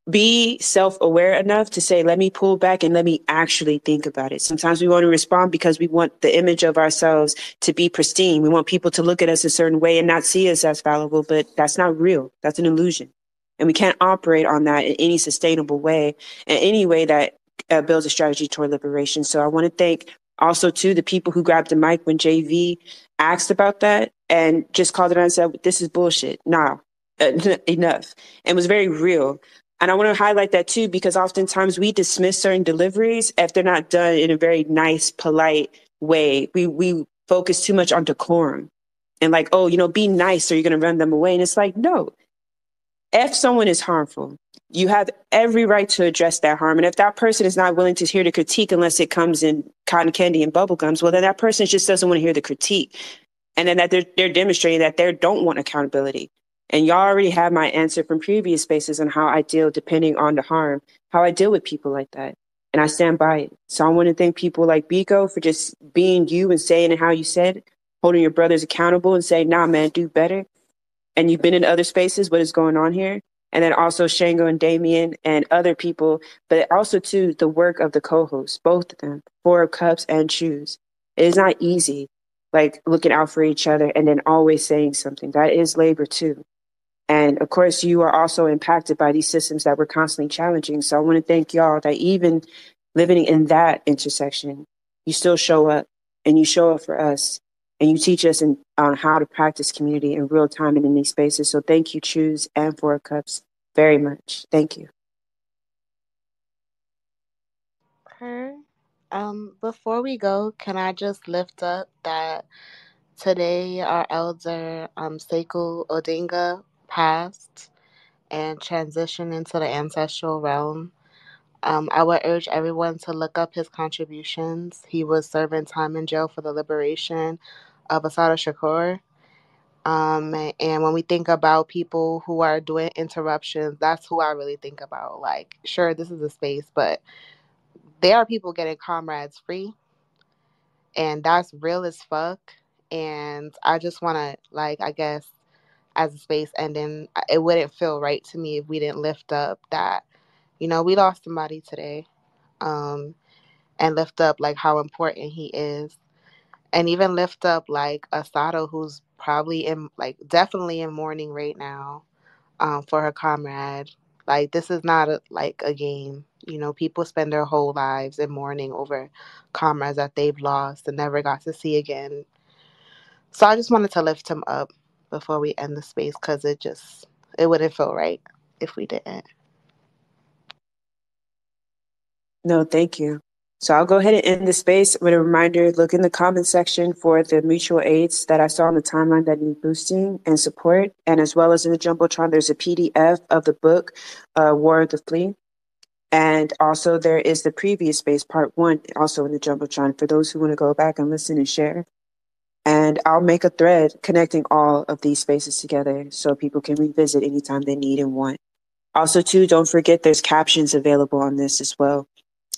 be self aware enough to say, let me pull back and let me actually think about it. Sometimes we want to respond because we want the image of ourselves to be pristine. We want people to look at us a certain way and not see us as fallible, but that's not real. That's an illusion. And we can't operate on that in any sustainable way, in any way that uh, builds a strategy toward liberation. So I want to thank also to the people who grabbed the mic when JV asked about that and just called it out and said, this is bullshit. Nah, enough and was very real. And I want to highlight that too, because oftentimes we dismiss certain deliveries if they're not done in a very nice, polite way. We we focus too much on decorum and like, oh, you know, be nice or you're gonna run them away. And it's like, no. If someone is harmful, you have every right to address that harm. And if that person is not willing to hear the critique unless it comes in cotton candy and bubble gums, well, then that person just doesn't want to hear the critique. And then that they're, they're demonstrating that they don't want accountability. And y'all already have my answer from previous spaces on how I deal, depending on the harm, how I deal with people like that. And I stand by it. So I want to thank people like Biko for just being you and saying how you said, holding your brothers accountable and saying, nah, man, do better. And you've been in other spaces, what is going on here? And then also Shango and Damien and other people, but also too the work of the co-hosts, both of them, Four Cups and Choose. It is not easy, like looking out for each other and then always saying something. That is labor too. And of course, you are also impacted by these systems that we're constantly challenging. So I want to thank y'all that even living in that intersection, you still show up and you show up for us and you teach us in, on how to practice community in real time and in these spaces. So thank you, Choose and Four Cups, very much. Thank you. Her. Um, before we go, can I just lift up that today our elder um Sekou Odinga passed and transitioned into the ancestral realm. Um, I would urge everyone to look up his contributions. He was serving time in jail for the liberation of Assata Shakur. Um, and when we think about people who are doing interruptions, that's who I really think about. Like, sure, this is a space, but there are people getting comrades free, and that's real as fuck. And I just want to, like, I guess, as a space ending, it wouldn't feel right to me if we didn't lift up that, you know, we lost somebody today, um, and lift up like how important he is, and even lift up like Assata, who's probably in like definitely in mourning right now, um, for her comrade. Like this is not a, like a game. You know, people spend their whole lives in mourning over comrades that they've lost and never got to see again. So I just wanted to lift him up before we end the space because it just it wouldn't feel right if we didn't. No, thank you. So I'll go ahead and end the space with a reminder. Look in the comment section for the mutual aids that I saw on the timeline that need boosting and support. And as well as in the Jumbotron, there's a PDF of the book, uh, War of the Flea. And also there is the previous space, part one, also in the Jumbotron for those who want to go back and listen and share. And I'll make a thread connecting all of these spaces together so people can revisit anytime they need and want. Also, too, don't forget there's captions available on this as well.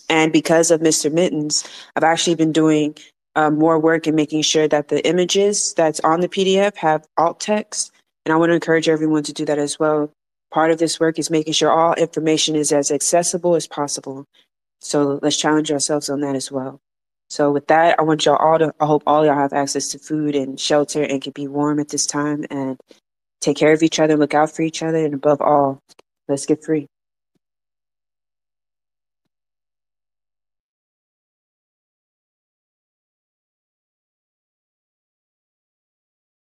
And because of Mr. Mittens, I've actually been doing uh, more work in making sure that the images that's on the PDF have alt text. And I want to encourage everyone to do that as well. Part of this work is making sure all information is as accessible as possible. So let's challenge ourselves on that as well. So with that, I want y'all all to, I hope all y'all have access to food and shelter and can be warm at this time and take care of each other, look out for each other, and above all, let's get free.